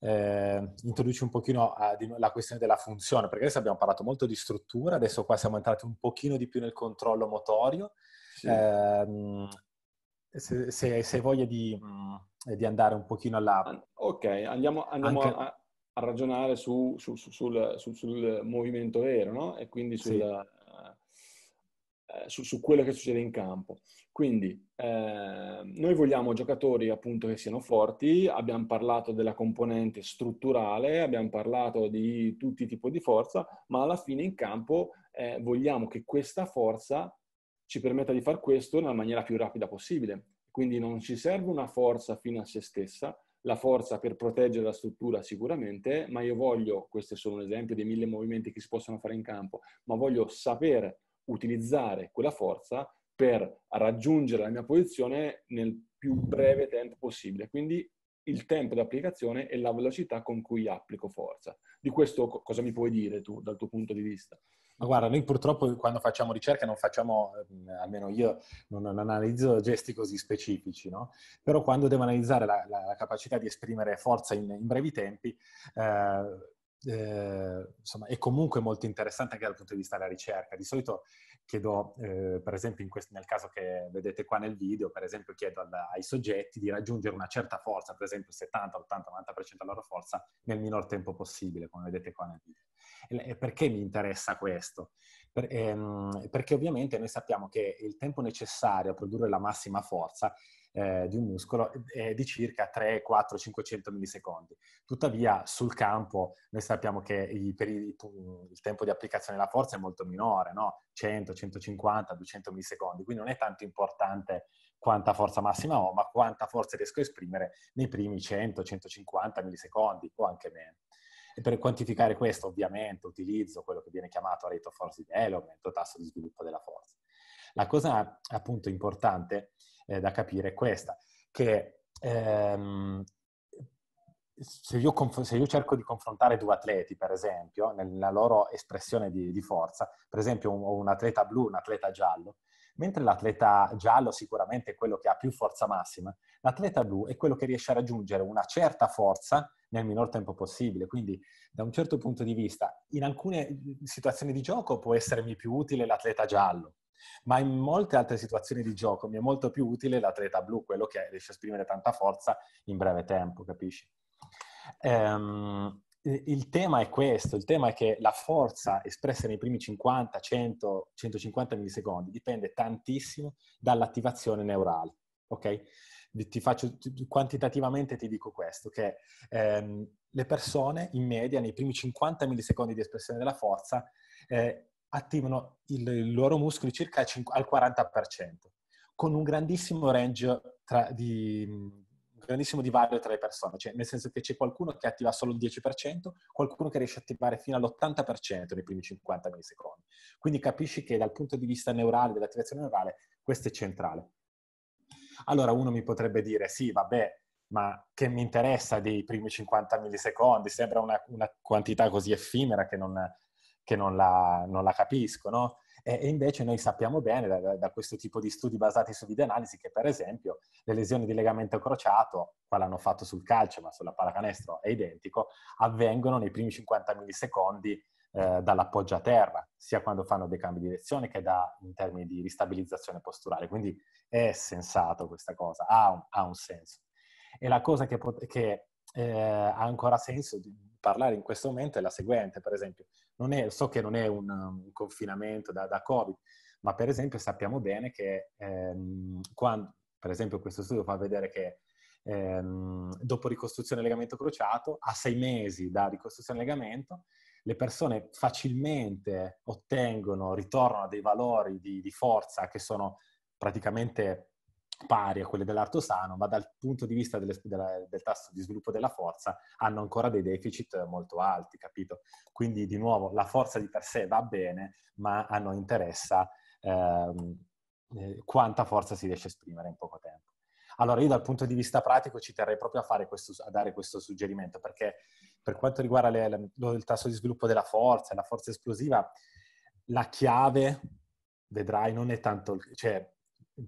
eh, introduci un pochino a, di, la questione della funzione? Perché adesso abbiamo parlato molto di struttura, adesso qua siamo entrati un pochino di più nel controllo motorio. Sì. Eh, se, se, se, hai voglia di, mh, di, andare un pochino alla... Ok, andiamo, andiamo Anche... a, a, ragionare su, su, su, sul, sul, movimento vero, no? E quindi sul... Sì su, su, quello che succede in campo. Quindi eh, noi vogliamo giocatori appunto che siano forti, abbiamo parlato della componente strutturale, abbiamo parlato di tutti i tipi di forza, ma alla fine in campo eh, vogliamo che questa forza ci permetta di fare questo nella maniera più rapida possibile. Quindi non ci serve una forza fino a se stessa, la forza per proteggere la struttura sicuramente, ma io voglio, questo è solo un esempio dei mille movimenti che si possono fare in campo, ma voglio sapere utilizzare quella forza per raggiungere la mia posizione nel più breve tempo possibile. Quindi il tempo di applicazione e la velocità con cui applico forza. Di questo cosa mi puoi dire tu dal tuo punto di vista? Ma guarda, noi purtroppo quando facciamo ricerca non facciamo, eh, almeno io non, non analizzo gesti così specifici, no? Però quando devo analizzare la, la, la capacità di esprimere forza in, in brevi tempi, eh, eh, insomma, è comunque molto interessante anche dal punto di vista della ricerca. Di solito chiedo, eh, per esempio, questo, nel caso che vedete qua nel video, per esempio, chiedo al, ai soggetti di raggiungere una certa forza, per esempio 70, 80, 90% della loro forza, nel minor tempo possibile, come vedete qua nel video. E perché mi interessa questo? Per, ehm, perché ovviamente noi sappiamo che il tempo necessario a produrre la massima forza eh, di un muscolo è di circa 3, 4, 500 millisecondi. Tuttavia sul campo noi sappiamo che i, il, il tempo di applicazione della forza è molto minore, no? 100, 150, 200 millisecondi, quindi non è tanto importante quanta forza massima ho, ma quanta forza riesco a esprimere nei primi 100, 150 millisecondi o anche meno. E per quantificare questo, ovviamente, utilizzo quello che viene chiamato rate of force development o tasso di sviluppo della forza. La cosa appunto importante eh, da capire è questa, che ehm, se, io conf- se, io cerco di confrontare due atleti, per esempio, nella loro espressione di, di forza, per esempio un, un atleta blu, un atleta giallo, mentre l'atleta giallo sicuramente è quello che ha più forza massima, l'atleta blu è quello che riesce a raggiungere una certa forza nel minor tempo possibile. Quindi, da un certo punto di vista, in alcune situazioni di gioco può essermi più utile l'atleta giallo, ma in molte altre situazioni di gioco mi è molto più utile l'atleta blu, quello che riesce a esprimere tanta forza in breve tempo, capisci? Um, il tema è questo, il tema è che la forza espressa nei primi 50, 100, 150 millisecondi dipende tantissimo dall'attivazione neurale, ok? Ti faccio, quantitativamente ti dico questo, che ehm, le persone in media nei primi 50 millisecondi di espressione della forza eh, attivano i loro muscoli circa al 40%, con un grandissimo range tra, di, grandissimo divario tra le persone, cioè nel senso che c'è qualcuno che attiva solo il 10%, qualcuno che riesce a attivare fino all'80% nei primi 50 millisecondi. Quindi capisci che dal punto di vista neurale, dell'attivazione neurale, questo è centrale. Allora uno mi potrebbe dire, sì, vabbè, ma che mi interessa dei primi 50 millisecondi? Sembra una, una quantità così effimera che non, che non la, non la capisco, no? E, invece noi sappiamo bene da, da, questo tipo di studi basati su videoanalisi che per esempio le lesioni di legamento crociato, qua l'hanno fatto sul calcio ma sulla pallacanestro è identico, avvengono nei primi 50 millisecondi eh, dall'appoggio a terra, sia quando fanno dei cambi di direzione che da, in termini di ristabilizzazione posturale. Quindi è sensato questa cosa, ha un, ha un senso. E la cosa che, pot- che eh, ha ancora senso di parlare in questo momento è la seguente, per esempio, è, so che non è un, un confinamento da, da, Covid, ma per esempio sappiamo bene che ehm, quando, per esempio questo studio fa vedere che ehm, dopo ricostruzione legamento crociato, a sei mesi da ricostruzione legamento, le persone facilmente ottengono, ritornano a dei valori di, di forza che sono praticamente pari a quelli dell'arto sano, ma dal punto di vista delle, della, del tasso di sviluppo della forza hanno ancora dei deficit molto alti, capito? Quindi di nuovo la forza di per sé va bene, ma a noi interessa ehm, eh, quanta forza si riesce a esprimere in poco tempo. Allora io dal punto di vista pratico ci terrei proprio a, questo, a dare questo suggerimento, perché per quanto riguarda le, le, il tasso di sviluppo della forza e la forza esplosiva, la chiave, vedrai, non è tanto, cioè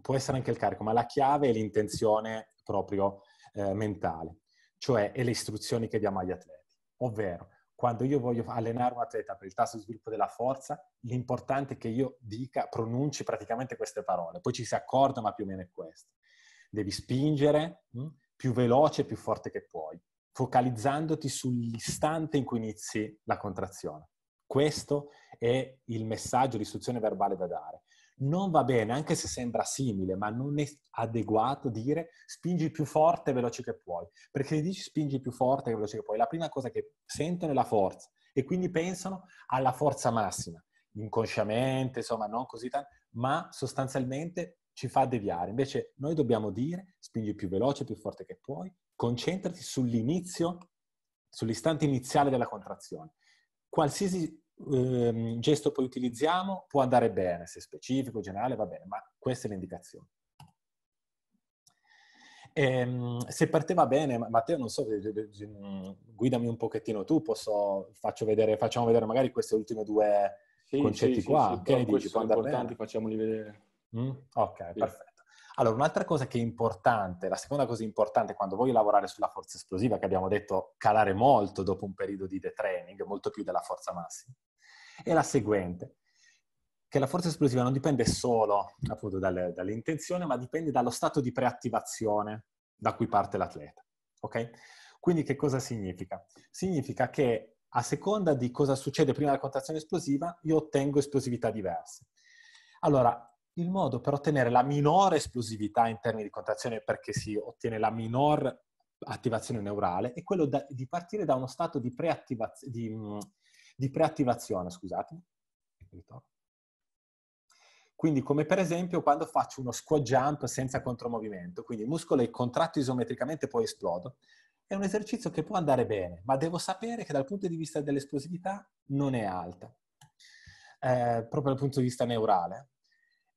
può essere anche il carico, ma la chiave è l'intenzione proprio eh, mentale, cioè è le istruzioni che diamo agli atleti, ovvero quando io voglio allenare un atleta per il tasso di sviluppo della forza, l'importante è che io dica, pronunci praticamente queste parole, poi ci si accorda, ma più o meno è questo. Devi spingere mh, hm, più veloce e più forte che puoi focalizzandoti sull'istante in cui inizi la contrazione. Questo è il messaggio, l'istruzione verbale da dare. Non va bene, anche se sembra simile, ma non è adeguato dire spingi più forte e veloce che puoi. Perché se dici spingi più forte e veloce che puoi, la prima cosa che sentono è la forza e quindi pensano alla forza massima, inconsciamente, insomma, non così tanto, ma sostanzialmente ci fa deviare. Invece noi dobbiamo dire spingi più veloce, più forte che puoi, concentrati sull'inizio, sull'istante iniziale della contrazione. Qualsiasi eh, gesto poi utilizziamo può andare bene, se specifico, generale, va bene, ma questa è l'indicazione. Ehm, se per te va bene, Matteo, non so, guidami un pochettino tu, posso, faccio vedere, facciamo vedere magari questi ultimi due sì, concetti sì, qua. Sì, che ne dici? Può andare bene? Facciamoli vedere. Mm? Ok, perfetto. Allora, un'altra cosa che è importante, la seconda cosa importante quando voglio lavorare sulla forza esplosiva, che abbiamo detto calare molto dopo un periodo di detraining, molto più della forza massima, è la seguente, che la forza esplosiva non dipende solo appunto dalle, dall'intenzione, ma dipende dallo stato di preattivazione da cui parte l'atleta. Ok? Quindi che cosa significa? Significa che a seconda di cosa succede prima della contrazione esplosiva, io ottengo esplosività diverse. Allora, il modo per ottenere la minore esplosività in termini di contrazione perché si ottiene la minor attivazione neurale è quello da, di partire da uno stato di, preattivaz- di, di preattivazione, scusate. Quindi come per esempio quando faccio uno squat jump senza contromovimento, quindi il muscolo è contratto isometricamente e poi esplodo, è un esercizio che può andare bene, ma devo sapere che dal punto di vista dell'esplosività non è alta, eh, proprio dal punto di vista neurale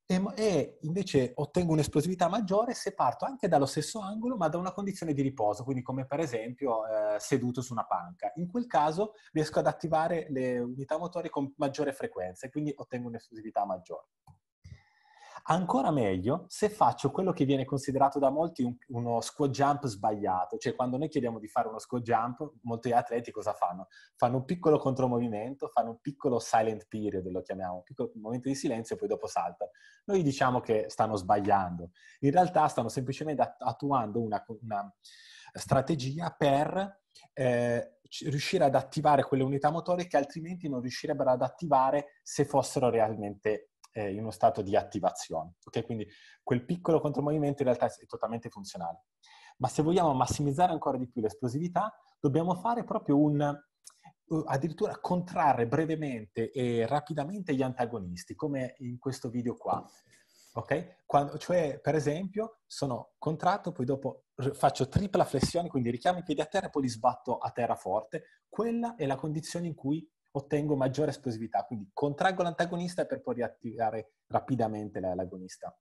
e, invece ottengo un'esplosività maggiore se parto anche dallo stesso angolo ma da una condizione di riposo, quindi come per esempio eh, seduto su una panca. In quel caso riesco ad attivare le unità motorie con maggiore frequenza e quindi ottengo un'esplosività maggiore. Ancora meglio se faccio quello che viene considerato da molti un, uno squat jump sbagliato, cioè quando noi chiediamo di fare uno squat jump, molti atleti cosa fanno? Fanno un piccolo contromovimento, fanno un piccolo silent period, lo chiamiamo, un piccolo momento di silenzio e poi dopo saltano. Noi diciamo che stanno sbagliando, in realtà stanno semplicemente attuando una, una strategia per eh, riuscire ad attivare quelle unità motorie che altrimenti non riuscirebbero ad attivare se fossero realmente eh, in uno stato di attivazione. Okay? Quindi quel piccolo contromovimento in realtà è totalmente funzionale. Ma se vogliamo massimizzare ancora di più l'esplosività, dobbiamo fare proprio un, addirittura contrarre brevemente e rapidamente gli antagonisti, come in questo video qua. Ok? Quando, cioè, per esempio, sono contratto, poi dopo faccio tripla flessione, quindi richiamo i piedi a terra e poi li sbatto a terra forte. Quella è la condizione in cui ottengo maggiore esplosività. Quindi contraggo l'antagonista per poi riattivare rapidamente l'agonista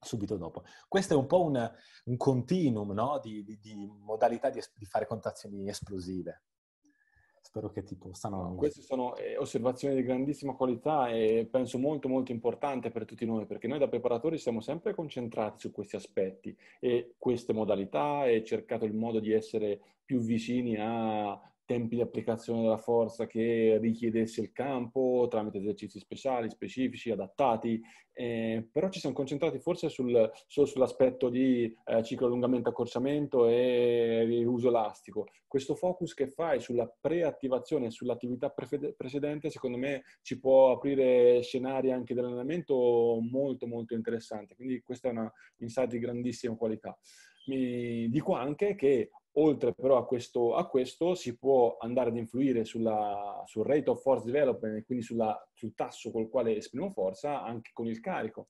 subito dopo. Questo è un po' un, un continuum no? di, di, di, modalità di, di, fare contrazioni esplosive. Spero che ti possano... No, queste sono eh, osservazioni di grandissima qualità e penso molto molto importante per tutti noi, perché noi da preparatori siamo sempre concentrati su questi aspetti e queste modalità e cercato il modo di essere più vicini a tempi di applicazione della forza che richiedesse il campo tramite esercizi speciali, specifici, adattati, eh, però ci siamo concentrati forse sul, solo sull'aspetto di eh, ciclo allungamento accorciamento e riuso elastico. Questo focus che fai sulla preattivazione e sull'attività pre- precedente, secondo me ci può aprire scenari anche dell'allenamento molto molto interessanti, quindi questa è una insight di grandissima qualità. Mi dico anche che Oltre però a questo, a questo, si può andare ad influire sulla, sul rate of force development, quindi sulla, sul tasso col quale esprimo forza, anche con il carico.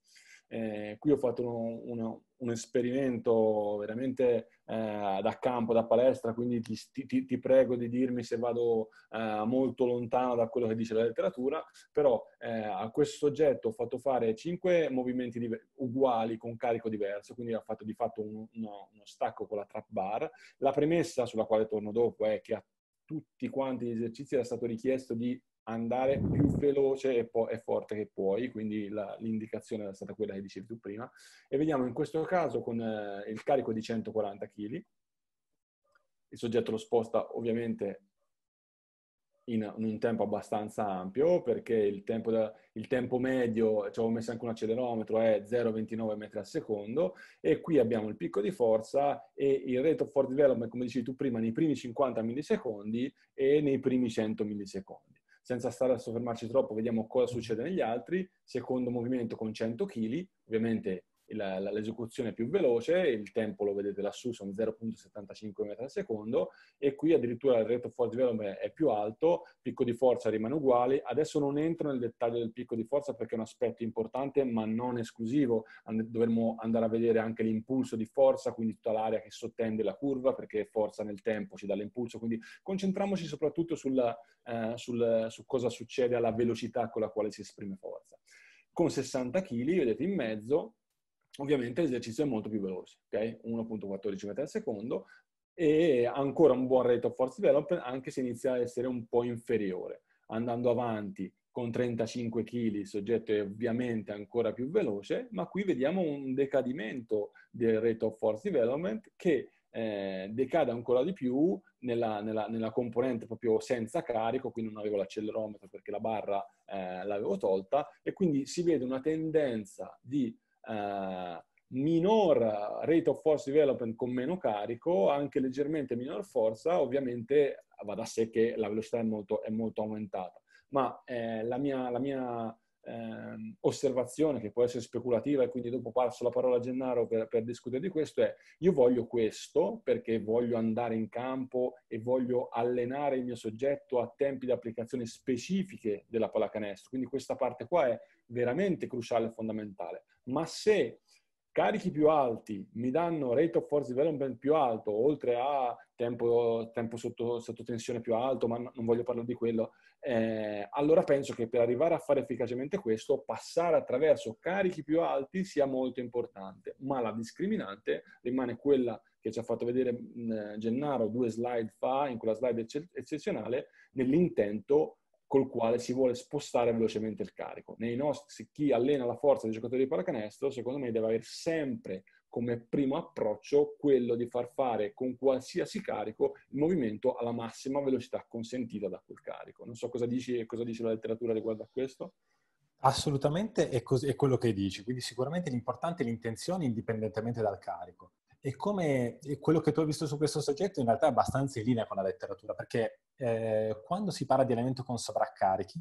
Eh, qui ho fatto uno, uno, un esperimento veramente eh, da campo, da palestra, quindi ti, ti, ti, prego di dirmi se vado eh, molto lontano da quello che dice la letteratura, però eh, a questo soggetto ho fatto fare cinque movimenti diver- uguali con carico diverso, quindi ha fatto di fatto un, uno, uno stacco con la trap bar. La premessa sulla quale torno dopo è che a tutti quanti gli esercizi era stato richiesto di andare più veloce e, po- e forte che puoi, quindi la, l'indicazione è stata quella che dicevi tu prima. E vediamo in questo caso con eh, il carico di 140 kg, il soggetto lo sposta ovviamente in, un tempo abbastanza ampio perché il tempo, da, il tempo medio, ci avevo messo anche un accelerometro, è 0,29 metri al secondo e qui abbiamo il picco di forza e il rate of force development, come dicevi tu prima, nei primi 50 millisecondi e nei primi 100 millisecondi senza stare a soffermarci troppo, vediamo cosa succede negli altri. Secondo movimento con 100 kg, ovviamente l'esecuzione è più veloce, il tempo lo vedete lassù, sono 0.75 metri al secondo e qui addirittura il rate of force development è più alto, picco di forza rimane uguale. Adesso non entro nel dettaglio del picco di forza perché è un aspetto importante ma non esclusivo, dovremmo andare a vedere anche l'impulso di forza, quindi tutta l'area che sottende la curva perché forza nel tempo ci dà l'impulso, quindi concentriamoci soprattutto sulla, eh, sul, su cosa succede alla velocità con la quale si esprime forza. Con 60 kg, vedete in mezzo, ovviamente l'esercizio è molto più veloce, ok? 1.14 metri al secondo e ancora un buon rate of force development anche se inizia a essere un po' inferiore. Andando avanti con 35 kg il soggetto è ovviamente ancora più veloce, ma qui vediamo un decadimento del rate of force development che eh, decade ancora di più nella, nella, nella, componente proprio senza carico, quindi non avevo l'accelerometro perché la barra eh, l'avevo tolta e quindi si vede una tendenza di eh, minor rate of force development con meno carico, anche leggermente minor forza, ovviamente va da sé che la velocità è molto, è molto aumentata. Ma eh, la mia, la mia eh, osservazione, che può essere speculativa, e quindi dopo passo la parola a Gennaro per, per, discutere di questo, è io voglio questo perché voglio andare in campo e voglio allenare il mio soggetto a tempi di applicazione specifiche della pallacanestro. Quindi questa parte qua è veramente cruciale e fondamentale. Ma se carichi più alti mi danno rate of force development più alto, oltre a tempo, tempo sotto, sotto, tensione più alto, ma non voglio parlare di quello, eh, allora penso che per arrivare a fare efficacemente questo, passare attraverso carichi più alti sia molto importante, ma la discriminante rimane quella che ci ha fatto vedere mh, Gennaro due slide fa, in quella slide eccezionale, nell'intento col quale si vuole spostare velocemente il carico. Nostri, chi allena la forza dei giocatori di pallacanestro, secondo me deve avere sempre come primo approccio quello di far fare con qualsiasi carico il movimento alla massima velocità consentita da quel carico. Non so cosa dici cosa dice la letteratura riguardo a questo. Assolutamente è, cos- è quello che dici, quindi sicuramente l'importante è l'intenzione indipendentemente dal carico. E come quello che tu hai visto su questo soggetto in realtà è abbastanza in linea con la letteratura, perché eh, quando si parla di allenamento con sovraccarichi,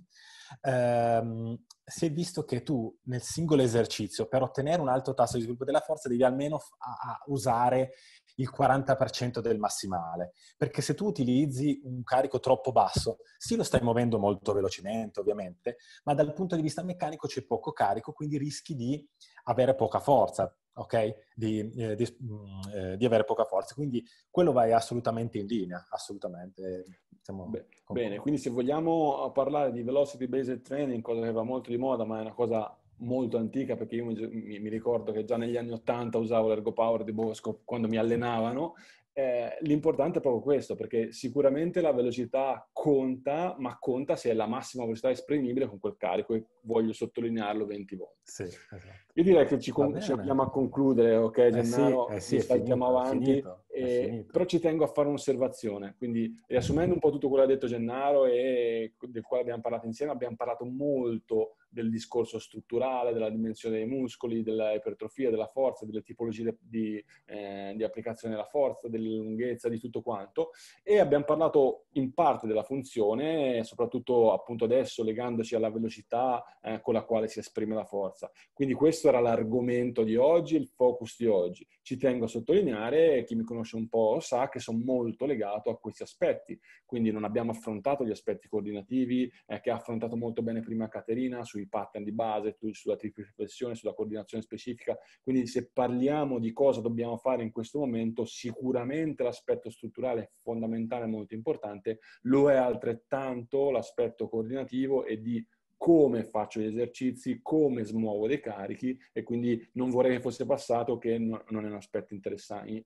ehm, si è visto che tu nel singolo esercizio, per ottenere un alto tasso di sviluppo della forza, devi almeno f- a- a usare il 40% del massimale, perché se tu utilizzi un carico troppo basso, sì lo stai muovendo molto velocemente ovviamente, ma dal punto di vista meccanico c'è poco carico, quindi rischi di avere poca forza ok? Di, eh, di, mm, eh, di, avere poca forza. Quindi quello va assolutamente in linea, assolutamente. Beh, bene, quindi se vogliamo parlare di velocity based training, cosa che va molto di moda, ma è una cosa molto antica perché io mi, mi ricordo che già negli anni 80 usavo l'Ergo Power di Bosco quando mi allenavano eh, l'importante è proprio questo, perché sicuramente la velocità conta, ma conta se è la massima velocità esprimibile con quel carico e voglio sottolinearlo 20 volte. Sì, esatto. Io direi che ci, con- ci andiamo a concludere, ok eh Gennaro? Eh sì, eh sì, andiamo avanti, finito, e... però ci tengo a fare un'osservazione, quindi riassumendo un po' tutto quello che ha detto Gennaro e del quale abbiamo parlato insieme, abbiamo parlato molto del discorso strutturale, della dimensione dei muscoli, dell'ipertrofia, della forza, delle tipologie di, eh, di applicazione della forza, della lunghezza, di tutto quanto. E abbiamo parlato in parte della funzione, soprattutto appunto adesso legandoci alla velocità eh, con la quale si esprime la forza. Quindi questo era l'argomento di oggi, il focus di oggi. Ci tengo a sottolineare, chi mi conosce un po' sa che sono molto legato a questi aspetti. Quindi non abbiamo affrontato gli aspetti coordinativi eh, che ha affrontato molto bene prima Caterina sui pattern di base, sulla tripleflessione, sulla coordinazione specifica. Quindi se parliamo di cosa dobbiamo fare in questo momento, sicuramente l'aspetto strutturale è fondamentale, molto importante, lo è altrettanto l'aspetto coordinativo e di come faccio gli esercizi, come smuovo dei carichi e quindi non vorrei che fosse passato che non è un aspetto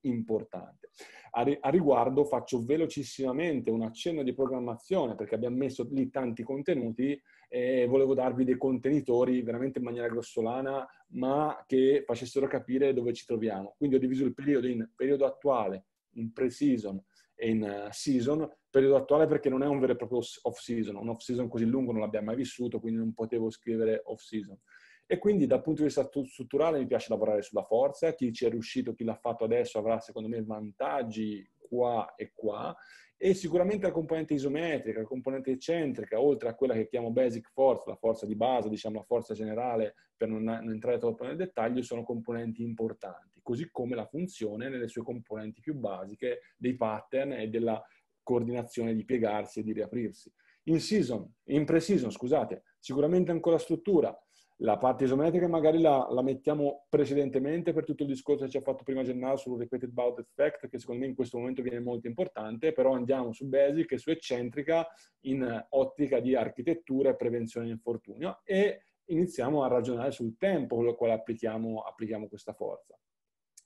importante. A, riguardo faccio velocissimamente un accenno di programmazione perché abbiamo messo lì tanti contenuti e volevo darvi dei contenitori veramente in maniera grossolana ma che facessero capire dove ci troviamo. Quindi ho diviso il periodo in periodo attuale, in pre-season e in uh, season periodo attuale perché non è un vero e proprio off-season, un off-season così lungo non l'abbiamo mai vissuto, quindi non potevo scrivere off-season. E quindi dal punto di vista strutturale mi piace lavorare sulla forza, chi ci è riuscito, chi l'ha fatto adesso avrà secondo me vantaggi qua e qua, e sicuramente la componente isometrica, la componente eccentrica, oltre a quella che chiamo basic force, la forza di base, diciamo la forza generale, per non, non entrare troppo nel dettaglio, sono componenti importanti, così come la funzione nelle sue componenti più basiche dei pattern e della coordinazione di piegarsi e di riaprirsi. In season, in pre-season, scusate, sicuramente ancora struttura. La parte isometrica magari la, la, mettiamo precedentemente per tutto il discorso che ci ha fatto prima Gennaro sul repeated bout effect, che secondo me in questo momento viene molto importante, però andiamo su basic e su eccentrica in ottica di architettura e prevenzione di infortunio e iniziamo a ragionare sul tempo con il quale applichiamo, applichiamo questa forza.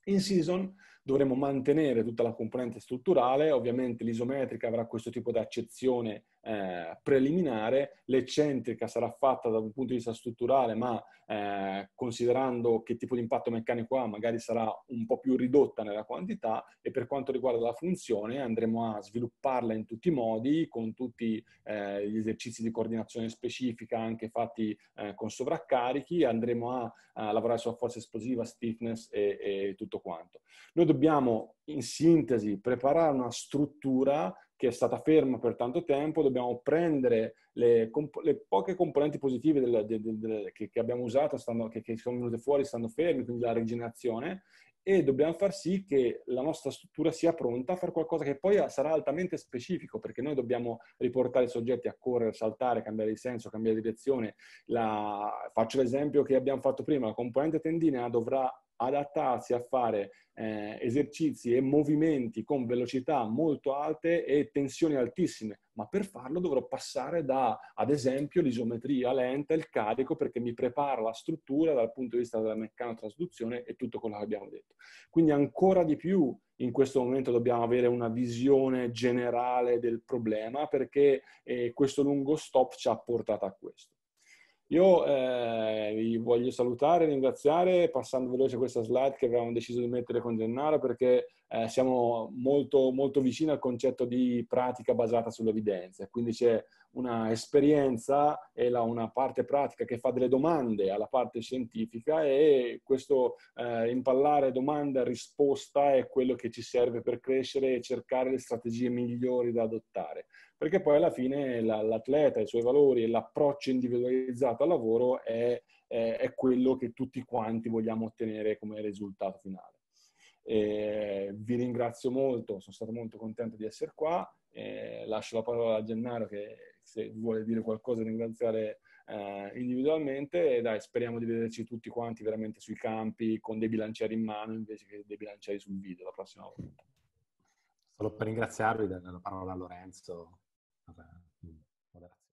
In season dovremo mantenere tutta la componente strutturale, ovviamente l'isometrica avrà questo tipo di accezione eh, preliminare, l'eccentrica sarà fatta da un punto di vista strutturale, ma eh, considerando che tipo di impatto meccanico ha, magari sarà un po' più ridotta nella quantità e per quanto riguarda la funzione andremo a svilupparla in tutti i modi, con tutti eh, gli esercizi di coordinazione specifica anche fatti eh, con sovraccarichi, andremo a, a, lavorare sulla forza esplosiva, stiffness e, e tutto quanto. Noi dobbiamo in sintesi preparare una struttura che è stata ferma per tanto tempo, dobbiamo prendere le, comp- le poche componenti positive del, del, del, che, che, abbiamo usato, stanno, che, che, sono venute fuori, stanno fermi, quindi la rigenerazione, e dobbiamo far sì che la nostra struttura sia pronta a fare qualcosa che poi sarà altamente specifico, perché noi dobbiamo riportare i soggetti a correre, saltare, cambiare di senso, cambiare direzione. La... Faccio l'esempio che abbiamo fatto prima, la componente tendinea dovrà adattarsi a fare eh, esercizi e movimenti con velocità molto alte e tensioni altissime, ma per farlo dovrò passare da, ad esempio, l'isometria lenta, il carico, perché mi prepara la struttura dal punto di vista della meccanotrasduzione e tutto quello che abbiamo detto. Quindi ancora di più in questo momento dobbiamo avere una visione generale del problema perché eh, questo lungo stop ci ha portato a questo. Io eh, vi voglio salutare ringraziare passando veloce questa slide che avevamo deciso di mettere con Gennaro perché eh, siamo molto, molto vicini al concetto di pratica basata sulle evidenze. Quindi c'è una esperienza e la, una parte pratica che fa delle domande alla parte scientifica e questo eh, impallare domanda e risposta è quello che ci serve per crescere e cercare le strategie migliori da adottare. Perché poi alla fine la, l'atleta, i suoi valori e l'approccio individualizzato al lavoro è, è, è quello che tutti quanti vogliamo ottenere come risultato finale. E vi ringrazio molto, sono stato molto contento di essere qua. E lascio la parola a Gennaro che se vuole dire qualcosa ringraziare eh, individualmente e dai, speriamo di vederci tutti quanti veramente sui campi con dei bilancieri in mano invece che dei bilancieri sul video la prossima volta. Solo per ringraziarvi, dare la parola a Lorenzo.